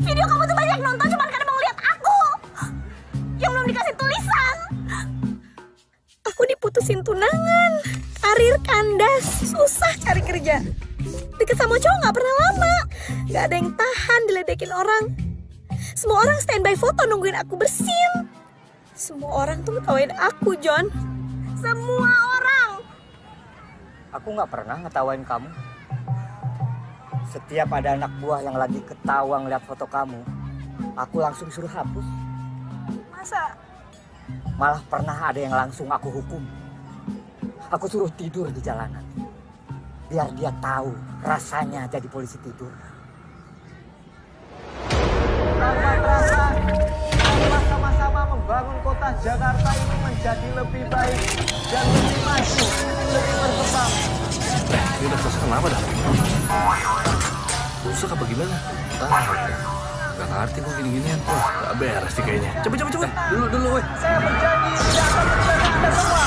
Video kamu tuh banyak nonton cuma karena mau lihat aku. Yang belum dikasih tulisan. Aku diputusin tunangan. Karir kandas. Susah cari kerja. Deket sama cowok nggak pernah lama. Nggak ada yang tahan diledekin orang. Semua orang standby foto nungguin aku bersin. Semua orang tuh ngetawain aku, John. Semua orang. Aku nggak pernah ngetawain kamu. Setiap ada anak buah yang lagi ketawa ngeliat foto kamu, aku langsung suruh hapus. Masa Malah pernah ada yang langsung aku hukum. Aku suruh tidur di jalanan. Biar dia tahu rasanya jadi polisi tidur. Membangun kota Jakarta ini menjadi lebih baik dan lebih maju, lebih berkembang. Ini udah selesai kenapa dah? Rusak apa gimana? Ah, gak ngerti kok gini-ginian. Wah, gak beres sih kayaknya. Cepet, cepet, cepet. Dulu, dulu, weh. Saya berjanji tidak akan meninggalkan Anda semua.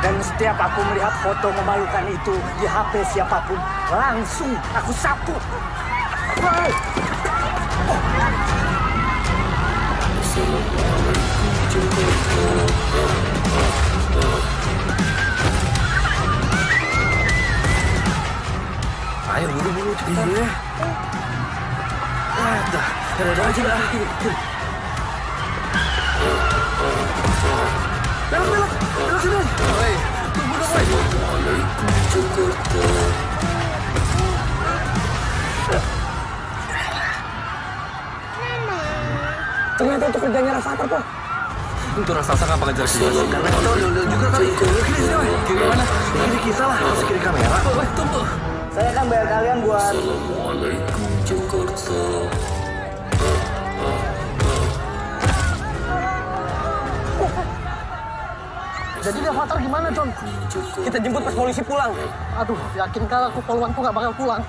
Dan setiap aku melihat foto memalukan itu di HP siapa pun, langsung aku sapu. Woi! Ayo buru-buru cepetan. Iya. Ah, dah. Ada aja lah. Belok, belok. Belok sini. Woi, tunggu dong, woi. Ternyata itu kerjanya Rafathar, Po. Untuk rasa-rasa nggak pakai jelas jelas. Karena kita udah udah juga kali. Kiri kiri sini, woi. Kiri mana? Kiri kita lah. Masih kiri kamera. Woi, tunggu. Saya kan bayar kalian buat Assalamualaikum Jakarta. Jadi dia Fatar gimana, John? Kita jemput pas polisi pulang. Aduh, yakin kali aku poluanku nggak bakal pulang.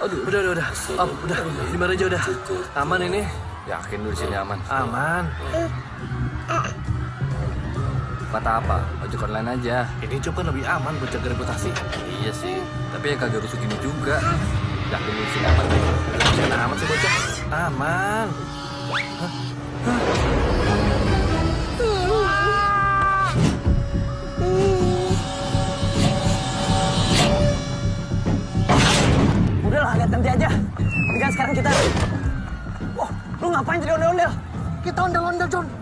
Aduh, udah, udah, udah. Om, udah. Di mana aja udah. Aman ini? Yakin lu di sini aman? Aman. Kata apa? Ojek online aja. Ini kan lebih aman buat jaga reputasi. Iya sih. Tapi ya kagak rusuk ini juga. Yakin lu di sini aman? Jangan aman sih bocah. Aman. Udahlah, lihat nanti aja. Mendingan sekarang kita... Wah, lu ngapain jadi ondel-ondel? Kita ondel-ondel, John.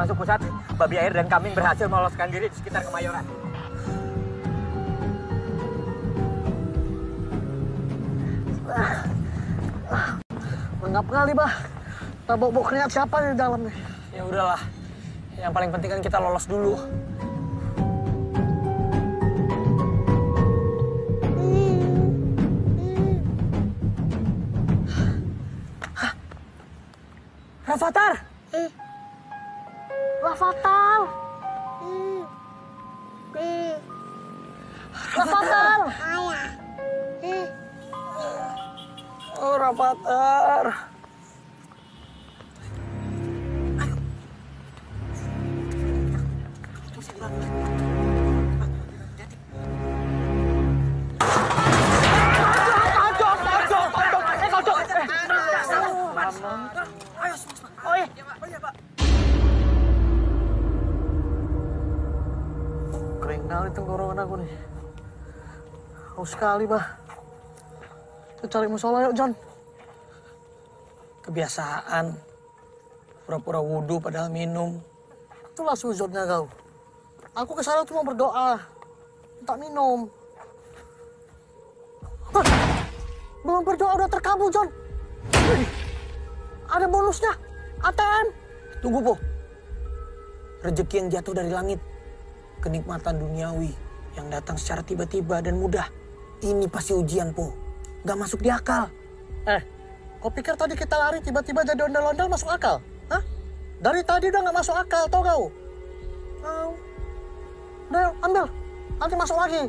Masuk pusat. Babi air dan kambing berhasil meloloskan diri di sekitar Kemayoran. Lengkap kali, Bah. Bawa-bawa keringat siapa di dalam nih? Ya udahlah. Yang paling penting kan kita lolos dulu. Rafathar! Sekali, Bah. Kita cari musola yuk, John. Kebiasaan. Pura-pura wudhu padahal minum. Itulah sujudnya kau. Aku ke sana cuma berdoa. Tak minum. Hah? Belum berdoa udah terkabul, John. Ada bonusnya. ATM. Tunggu, Po. Rezeki yang jatuh dari langit. Kenikmatan duniawi yang datang secara tiba-tiba dan mudah. Ini pasti ujian, Po. Gak masuk di akal. Eh, kau pikir tadi kita lari tiba-tiba jadi ondel-ondel masuk akal? Hah? Dari tadi udah nggak masuk akal, tau kau? Kau. Udah, yuk, ambil. Nanti masuk lagi.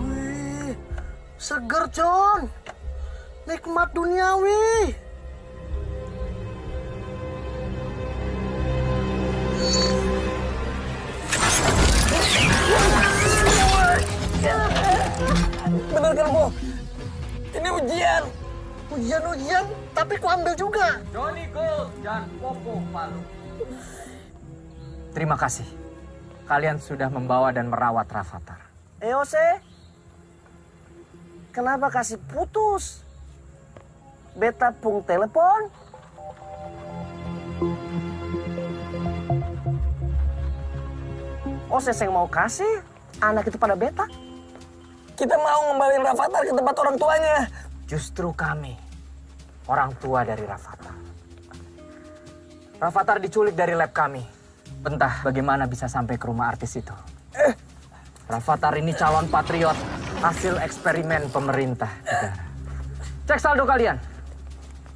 Wih, seger, John. Nikmat duniawi. Bener kan, Po? Ini ujian. Ujian-ujian, tapi ku ambil juga. Johnny Gold dan Popo Palu. Terima kasih. Kalian sudah membawa dan merawat Rafathar. EOC, kenapa kasih putus? Beta pung telepon. Oh, saya mau kasih anak itu pada beta. Kita mau ngembaliin Rafathar ke tempat orang tuanya. Justru kami, orang tua dari Rafathar. Rafathar diculik dari lab kami. Entah bagaimana bisa sampai ke rumah artis itu. Rafathar ini calon patriot, hasil eksperimen pemerintah. Cek saldo kalian.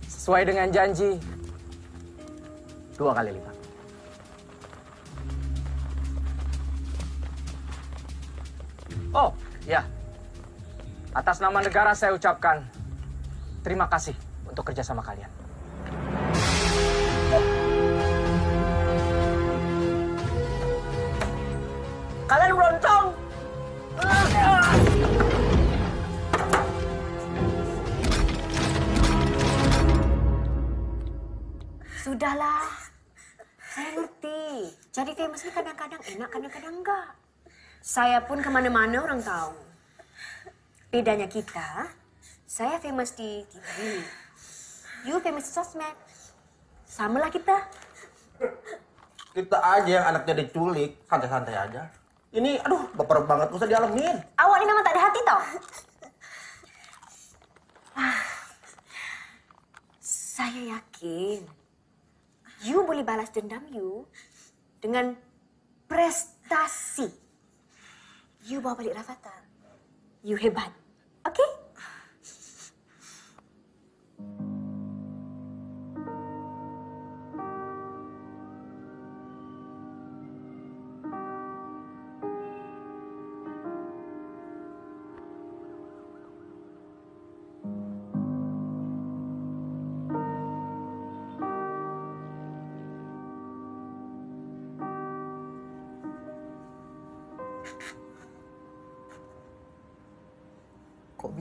Sesuai dengan janji, dua kali lipat. Oh, ya. Atas nama negara saya ucapkan terima kasih untuk kerjasama kalian. Kalian berontong. Sudahlah. Saya ngerti. Jadi famous ini kadang-kadang enak, kadang-kadang enggak. Saya pun ke mana-mana orang tahu. Bedanya kita, saya famous di TV. You famous di sosmed. Samalah kita. Kita aja yang anaknya diculik, santai-santai aja. Ini, aduh, baper banget, usah dialamin. Ini memang tak ada hati tau. Ah, Saya yakin you boleh balas dendam you dengan prestasi. You bawa balik Rafathar. You hebat. Okay?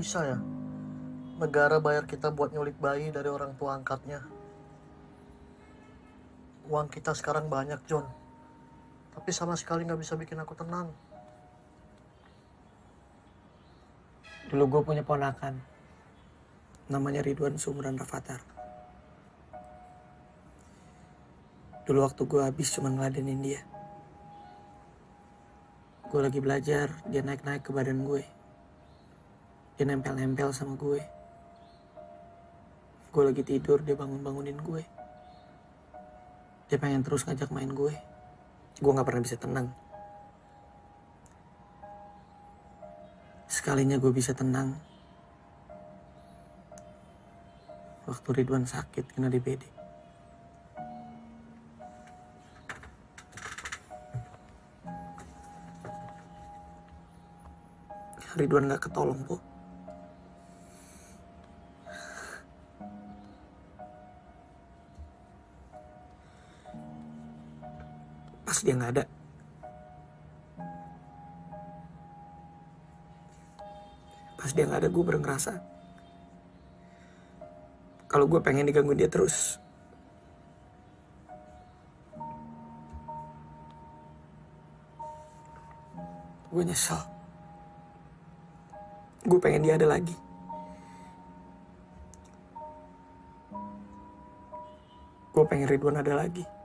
Bisa ya? Negara bayar kita buat nyulik bayi dari orang tua angkatnya. Uang kita sekarang banyak, John. Tapi sama sekali nggak bisa bikin aku tenang. Dulu gue punya ponakan. Namanya Ridwan Sumran Rafathar. Dulu waktu gue habis cuma ngeladenin dia. Gue lagi belajar, dia naik-naik ke badan gue. Dia nempel-nempel sama gue. Gue lagi tidur, dia bangun-bangunin gue. Dia pengen terus ngajak main gue. Gue gak pernah bisa tenang. Sekalinya gue bisa tenang. Waktu Ridwan sakit kena DBD. Ridwan gak ketolong, Po. Dia nggak ada. Pas dia nggak ada, gue baru ngerasa. Kalau gue pengen digangguin dia terus. Gue nyesel. Gue pengen dia ada lagi. Gue pengen Ridwan ada lagi.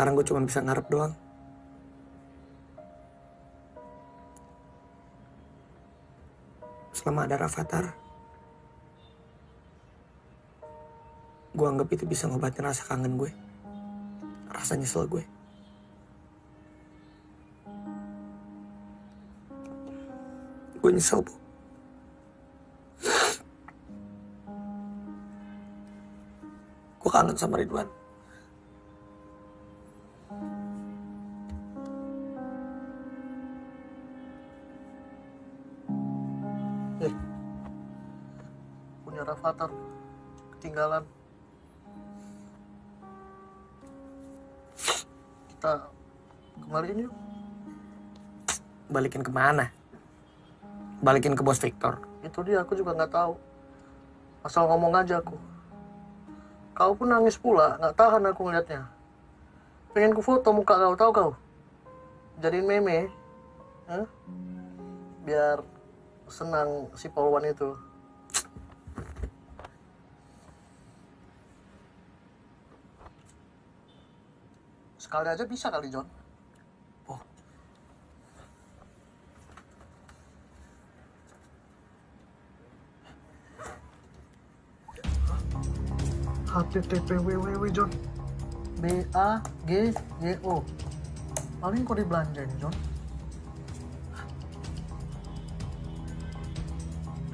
Sekarang gue cuma bisa ngarep doang. Selama ada Rafathar, gue anggap itu bisa ngobatin rasa kangen gue. Rasa nyesel gue. Gue nyesel, Bu. Gue kangen sama Ridwan. Balikin ke mana? Balikin ke bos Victor. Itu dia, aku juga nggak tahu. Asal ngomong aja aku. Kau pun nangis pula, nggak tahan aku ngeliatnya. Pengen ku foto muka kau, tahu kau? Jadiin meme. Hah? Biar senang si polwan itu. Sekali aja bisa kali, John. HTTP www John B A G Y O paling dibelanjain John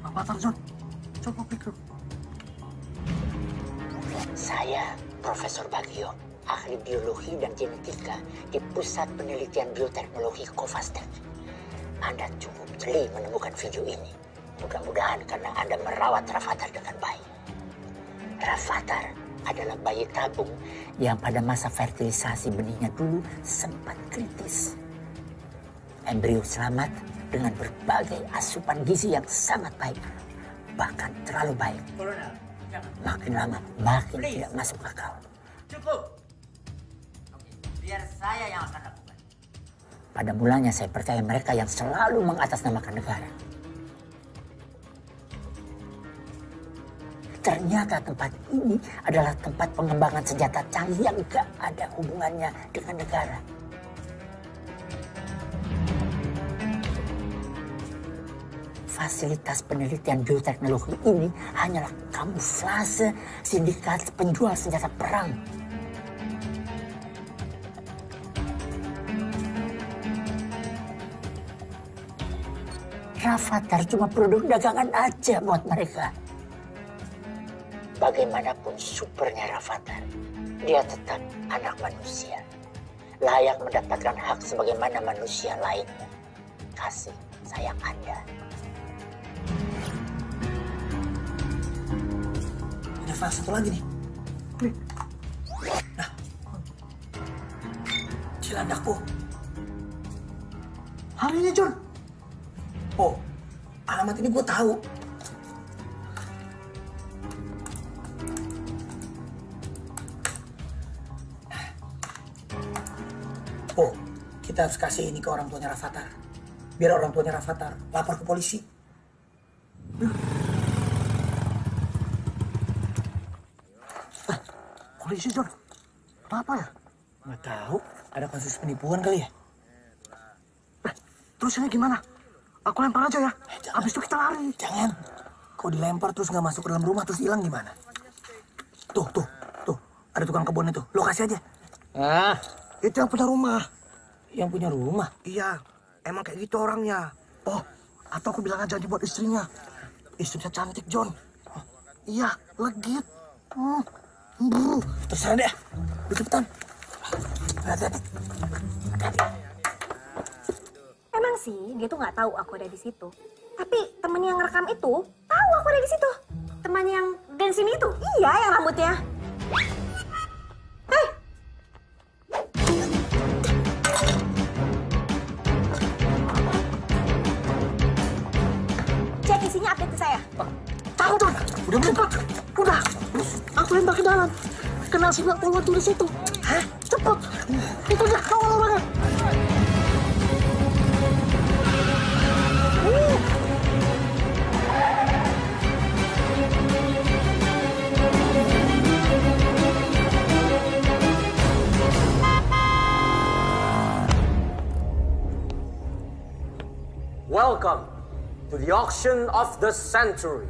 Avatar John coba pikir Saya Profesor Bagio. ahli biologi dan genetika di Pusat Penelitian Bioteknologi Kovastek. Anda cukup jeli menemukan video ini. Mudah-mudahan karena Anda merawat Rafathar dengan baik. Rafathar adalah bayi tabung yang pada masa fertilisasi benihnya dulu sempat kritis. Embrio selamat dengan berbagai asupan gizi yang sangat baik. Bahkan terlalu baik. Makin lama makin tidak masuk akal. Cukup. Oke, biar saya yang akan lakukan. Pada mulanya saya percaya mereka yang selalu mengatasnamakan negara. Ternyata tempat ini adalah tempat pengembangan senjata canggih yang gak ada hubungannya dengan negara. Fasilitas penelitian bioteknologi ini hanyalah kamuflase sindikat penjual senjata perang. Rafathar cuma produk dagangan aja buat mereka. Bagaimanapun supernya Rafathar, dia tetap anak manusia. Layak mendapatkan hak sebagaimana manusia lainnya. Kasih sayang Anda. Ada file satu lagi nih. Nah. Cilandak po. Hari ini, John. Oh, alamat ini gue tahu. Kita harus kasih ini ke orang tuanya Rafathar. Biar orang tuanya Rafathar lapor ke polisi. Polisi, John. Kenapa ya? Nggak tahu. Ada kasus penipuan kali ya? Terus ini gimana? Aku lempar aja ya. Habis itu kita lari. Jangan. Kau dilempar terus nggak masuk ke dalam rumah terus hilang gimana? Tuh, tuh, tuh. Ada tukang kebun itu. Lokasi aja. Ah, itu yang punya rumah. Yang punya rumah? Iya, emang kayak gitu orangnya. Oh, atau aku bilang aja dia buat istrinya. Istrinya cantik, John. Oh, iya, legit. Hmm. Bro. Terserah deh. Lu cepetan. Hati-hati. Emang sih dia tuh nggak tahu aku ada di situ. Tapi temen yang rekam itu tahu aku ada di situ. Teman yang dance ini itu, iya yang rambutnya. Hei, John. Udah. Aku lempar ke dalam. Kenal si Black Polo tulis itu. Hah? Cepet. Itu dia, orangnya. Uh. Welcome to the auction of the century.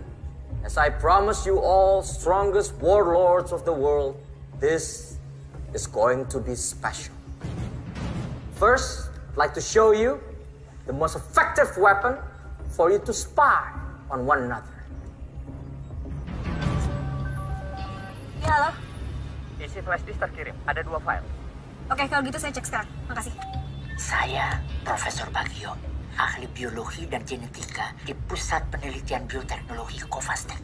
As I promise you all, strongest warlords of the world, this is going to be special. First, I'd like to show you the most effective weapon for you to spy on one another. Ya halo. Isi flash disk terkirim, ada dua file. Oke kalau gitu saya cek sekarang. Makasih. Saya Profesor Bagio, ahli biologi dan genetika di Pusat Penelitian Bioteknologi Kovastek.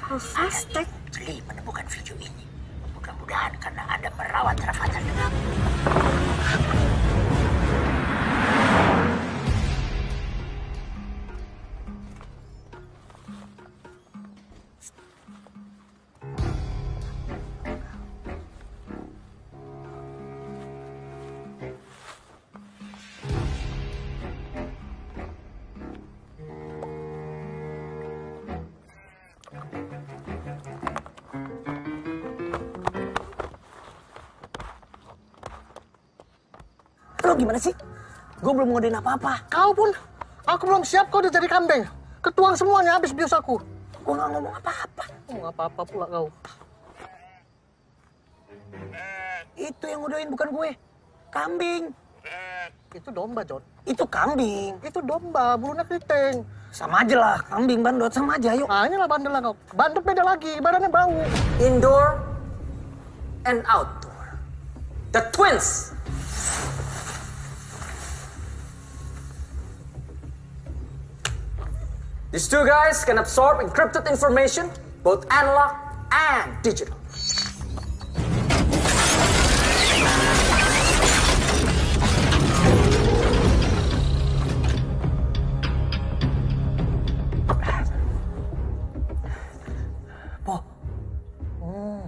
Kovastek? Jeli menemukan video ini. Mudah-mudahan karena Anda merawat Rafathar dengan gimana sih? Gue belum ngodein apa-apa. Kau pun. Aku belum siap kau udah jadi kambing. Ketuang semuanya habis bios aku. Gue gak ngomong apa-apa. Nggak apa-apa pula kau. Itu yang ngodein bukan gue. Kambing. Itu domba, John. Itu kambing. Itu domba, bulunya keriting. Sama aja lah, kambing bandot sama aja, yuk. Nah, inilah bandel lah kau. Bandot beda lagi, badannya bau. Indoor and outdoor. The twins. These two guys can absorb encrypted information, both analog and digital. Po. Hmm,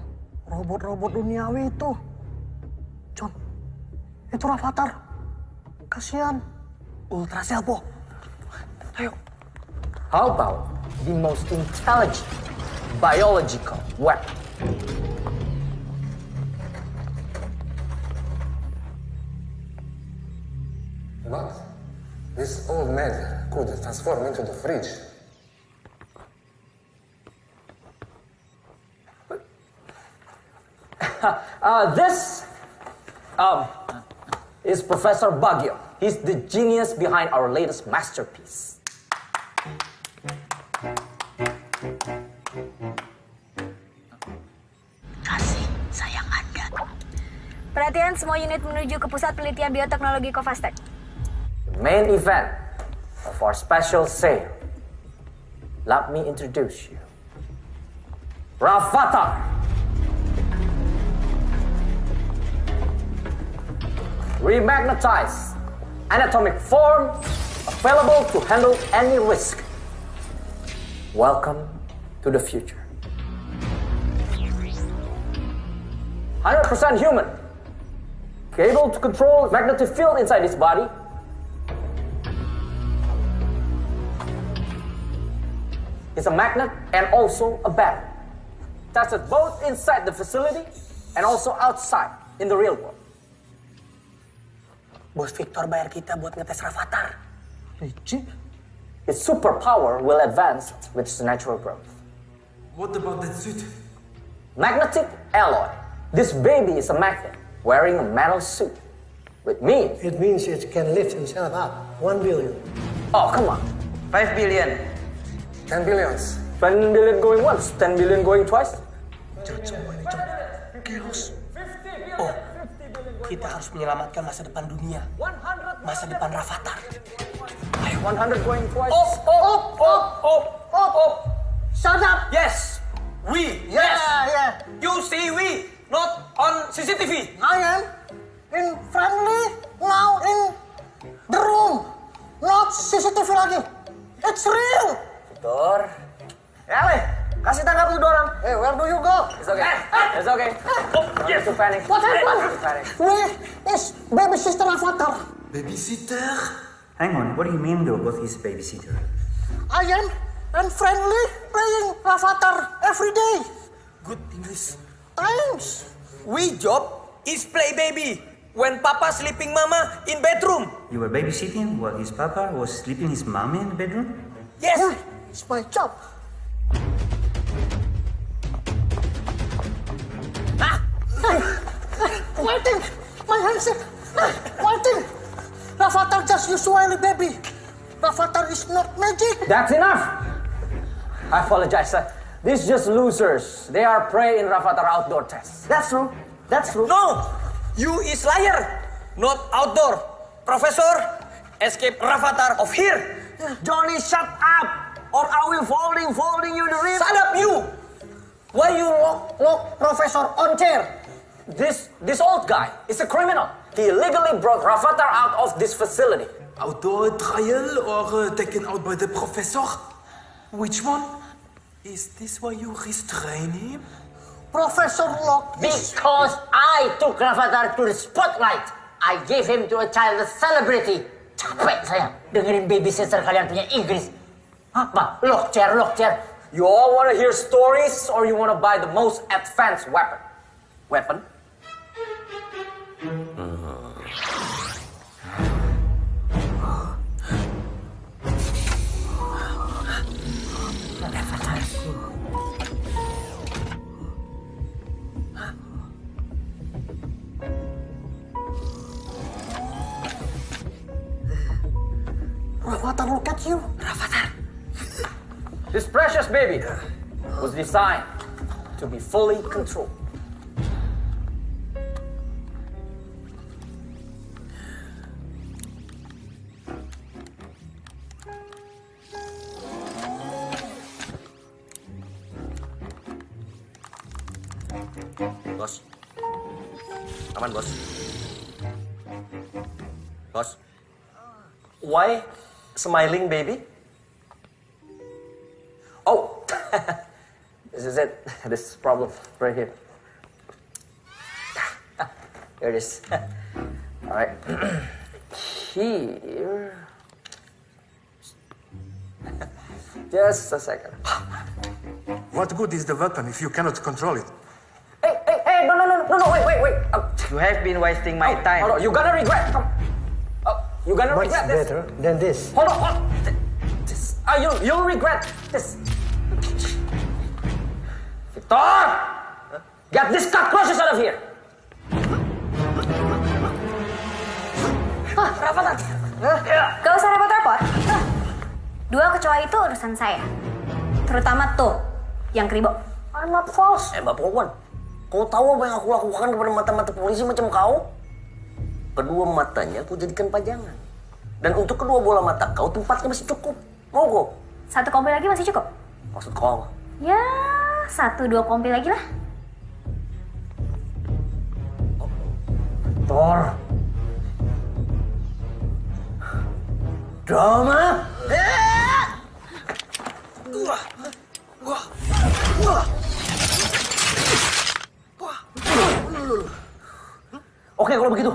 robot-robot duniawi itu. John, itu Rafathar. Kasihan. Ultrasel, Po. Ayo. How about the most intelligent biological weapon? But this old man could transform into the fridge. Uh, this um, is Professor Baggio. He's the genius behind our latest masterpiece. Perhatian semua unit menuju ke Pusat Penelitian Bioteknologi Kovastek. Main event of our special sale. Let me introduce you. Rafathar. Remagnetized anatomic form available to handle any risk. Welcome to the future. 100% human. Able to control magnetic field inside his body. It's a magnet and also a battery. Tested both inside the facility and also outside in the real world. Bos Victor bayar kita buat ngetes Rafathar. Its superpower will advance with its natural growth. What about that suit? Magnetic alloy. This baby is a magnet wearing a metal suit. Which means It means it can lift himself up. One billion. Oh, come on. 5 billion. 10 billions. 10 billion going once, 10 billion going twice. Chaos. Oh, kita harus menyelamatkan masa depan dunia. Masa depan Rafathar. Ayo, 100 going twice. Oh, oh, oh, oh, oh, oh. Shut up! Yes, we, Yeah, yes. yeah. You see we, not on CCTV. I am in friendly, now in the room. Not CCTV lagi. It's real. Victor. Ya, Le. Kasih tangkap tuh orang. Hey, where do you go? It's okay. It's okay. Oh, yes. to panic. What happened? panic. Where is baby sister Avatar? Babysitter? Hang on, what do you mean though about his babysitter? I am and friendly playing Avatar every day. Good English. Thanks. We job is play baby when Papa sleeping Mama in bedroom. You were babysitting while his papa was sleeping his mommy in the bedroom? Yes. It's my job. Ah! Hey, hey, waiting. My handset. Hey, waiting. Avatar just usually baby. Avatar is not magic. That's enough. I apologize, sir. These just losers. They are prey in Rafathar outdoor test. That's true. That's true. No, you is liar, not outdoor. Professor, escape Rafathar of here. Johnny, shut up, or I will folding, folding you the rib. Shut up, you. Why you lock, lock Professor on chair? This this old guy is a criminal. He illegally brought Rafathar out of this facility. Outdoor trial or uh, taken out by the professor? Which one? Is this why you restrain him? Professor Locke. Because I took Rafathar to the spotlight. I gave him to a child celebrity. Capek saya dengerin babysitter kalian punya Inggris. Apa? Lock chair, lock chair. You all want to hear stories or you want to buy the most advanced weapon? Weapon? Ravatar look at you. Ravatar, this precious baby was designed to be fully controlled. Bos. Aman, Bos. Bos. Why smiling, baby? Oh, this is it. This problem right here. Here it is. All right. Here. Just a second. What good is the weapon if you cannot control it? Hey, hey, hey! No, no, no, no, no! Wait, wait, wait! Um, You have been wasting my time. hold on. You gonna regret. Come. Oh, you gonna Much regret this. better than this. Hold on, hold on. This, uh, you, you'll regret this. Victor! Get these cockroaches out of here! Hah, Rafathar? Gak usah repot-repot. Dua kecoa itu urusan saya. Terutama tuh, yang keribo. I'm not false. Eh, Mbak Polwan, kau tahu apa yang aku lakukan kepada mata-mata polisi macam kau? Kedua matanya aku jadikan pajangan. Dan untuk kedua bola mata kau tempatnya masih cukup. Mau kau? Satu kompi lagi masih cukup? Maksud kau apa? Ya, satu dua kompi lagi lah. Thor. Drama? Oke, kalau begitu,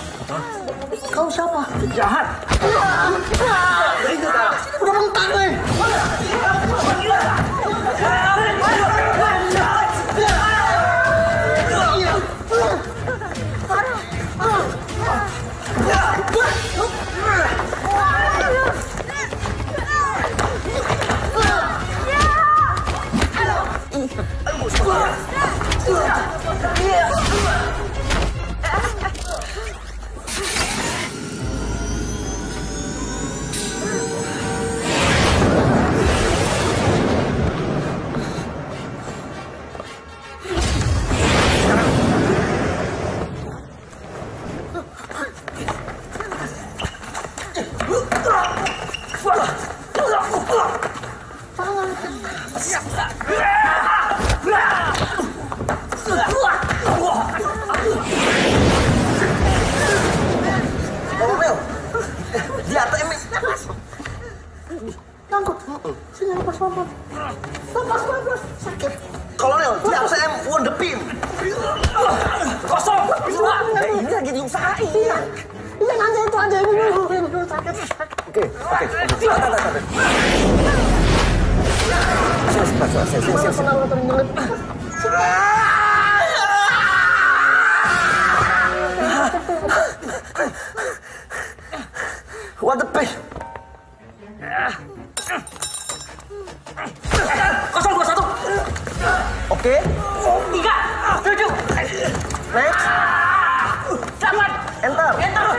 Kau siapa? Jahat. Udah mentah nih. Sini lepas lepas. Sakit. Kolonel, di ATM won the pin. Kosong. Ya, ini lagi diusahain. Iya, nanti itu aja ini dulu. Ini dulu sakit. Oke, oke. What the pin? Oke. Tiga, tujuh, Next. delapan, Enter. enter.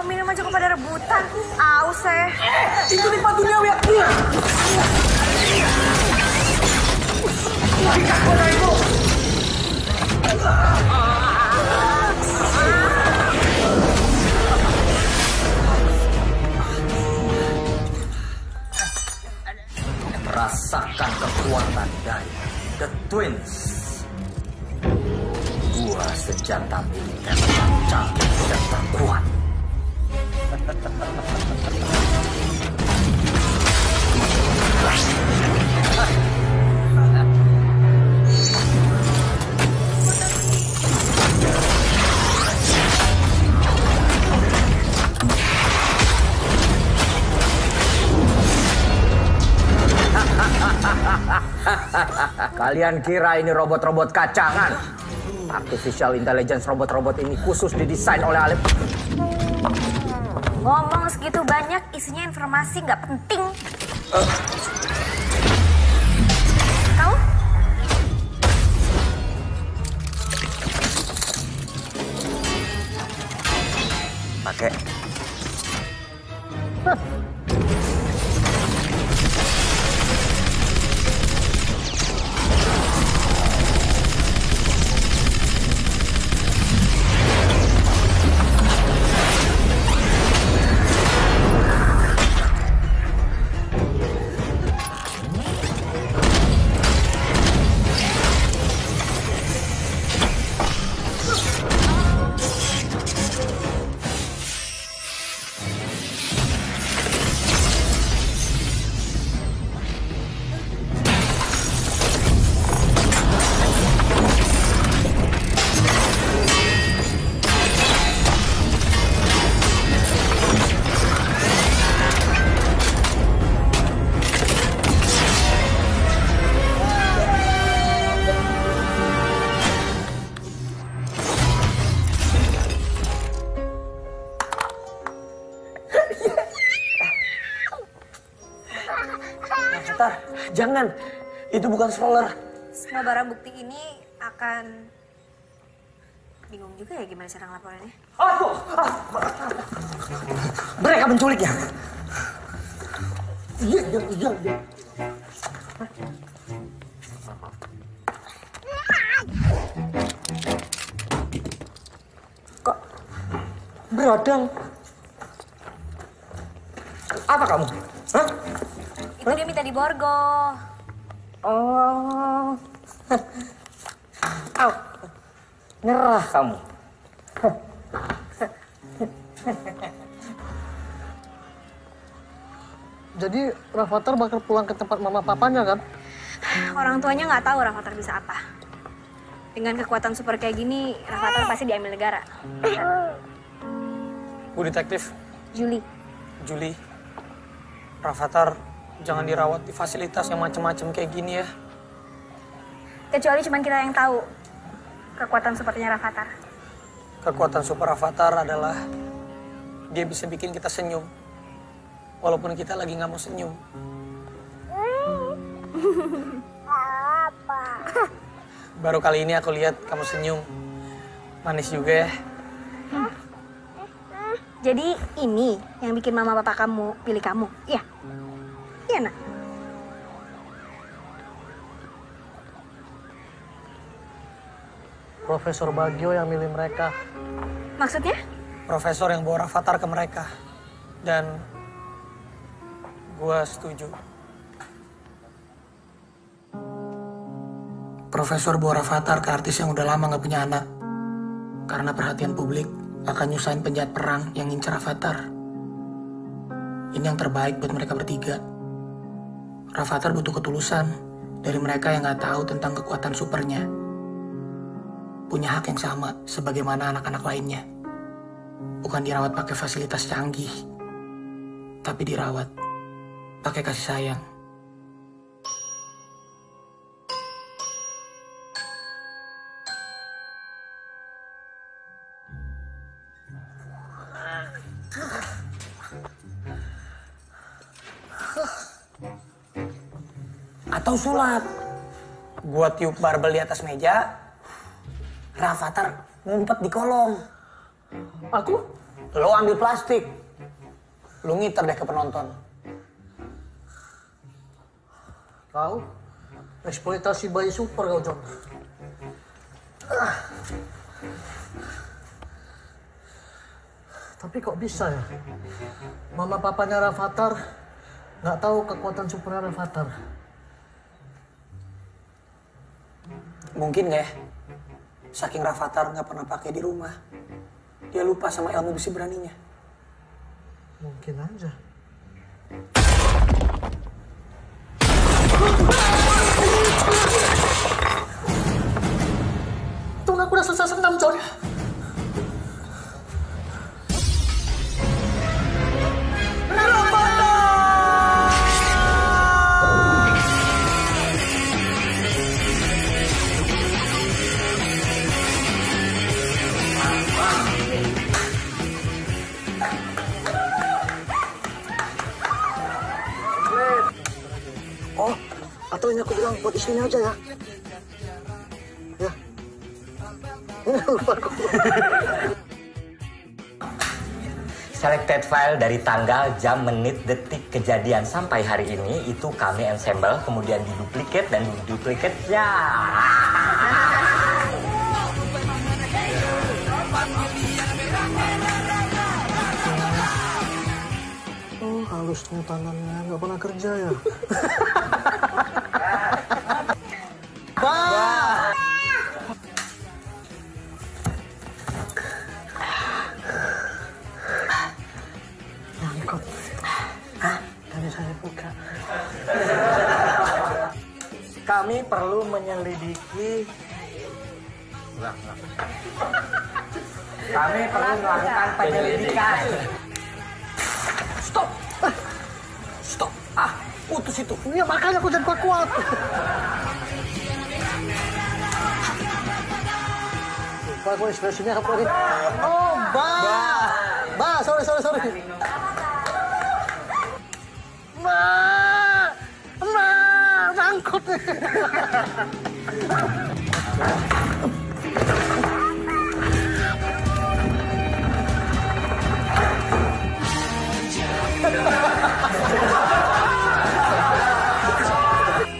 Peminum aja kok pada rebutan. Aus saya. Itu di patunya, ya. Rasakan kekuatan dari The Twins. Dua senjata militer yang canggih dan terkuat. Kalian kira ini robot-robot kacangan? Artificial Intelligence robot-robot ini khusus didesain oleh Alif. Ngomong segitu banyak, isinya informasi nggak penting. Kamu? Pakai. Jangan. Itu bukan stroller. Semua barang bukti ini akan bingung juga ya gimana cara ngelaporinnya. Mereka menculiknya. Iya, iya, iya. iya. Kok beradang? Apa kamu? Itu dia minta diborgo. Oh. Au. Nyerah kamu. Jadi Rafathar bakal pulang ke tempat mama papanya kan? Orang tuanya nggak tahu Rafathar bisa apa. Dengan kekuatan super kayak gini, Rafathar pasti diambil negara. Bu detektif, Juli, Juli. Rafathar jangan dirawat di fasilitas yang macam-macam kayak gini ya. kecuali cuma kita yang tahu kekuatan supernya Rafathar. Kekuatan super avatar adalah dia bisa bikin kita senyum. Walaupun kita lagi nggak mau senyum. Baru kali ini aku lihat kamu senyum. Manis juga ya. Jadi ini yang bikin mama papa kamu pilih kamu, iya? Iya nak? Profesor Bagio yang milih mereka. Maksudnya? Profesor yang bawa Rafathar ke mereka. Dan gua setuju. Profesor bawa Rafathar ke artis yang udah lama nggak punya anak. Karena perhatian publik akan nyusahin penjahat perang yang ngincar Rafathar. Ini yang terbaik buat mereka bertiga. Rafathar butuh ketulusan dari mereka yang nggak tahu tentang kekuatan supernya. Punya hak yang sama sebagaimana anak-anak lainnya. Bukan dirawat pakai fasilitas canggih, tapi dirawat pakai kasih sayang. Atau sulap. Gua tiup barbel di atas meja, Rafathar ngumpet di kolong. Aku? Lo ambil plastik. Lo ngiter deh ke penonton. Kau eksploitasi bayi super kau John. Tapi kok bisa ya? Mama papanya Rafathar nggak tahu kekuatan supernya Rafathar. Mungkin nggak ya? Saking Rafathar nggak pernah pakai di rumah. Dia lupa sama ilmu besi beraninya. Mungkin aja. Tunggu aku udah selesai senam, John. Buat di sini aja ya. Ya. Ini lupa selected file dari tanggal, jam, menit, detik kejadian sampai hari ini itu kami ensemble, kemudian diduplikat dan diduplikat ya. Oh, halusnya tangannya. Nggak pernah kerja ya. Kami perlu melakukan penyelidikan. Stop! Stop! Ah, putus itu. Iya, makanya aku jadi kuat. Lupa aku ekspresinya apa nih? Oh, ba! Ba, sorry, sorry, sorry. Ma! Ma! Nyangkut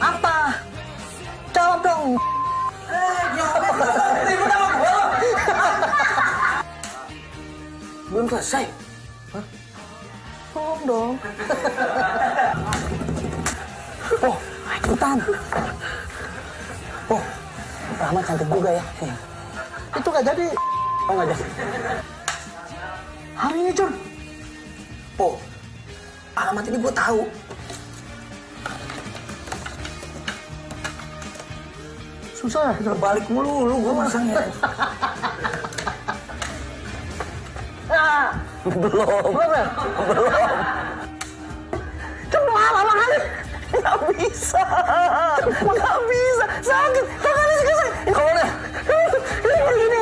Apa? Jawab dong. Belum selesai. Tolong dong. Oh, ikutan. Oh, Rahma cantik juga ya. Itu nggak jadi. Oh, nggak jadi. Hari ini, Jun. Oh, alamat ini gue tahu. Susah. Ya, Udah mulu, lu gue masangnya. Belum. Belum. Ya? Belum. Cuma ah, lama kali. Bisa. nggak bisa. Sakit. Tangannya sakit. Kalau. Ini.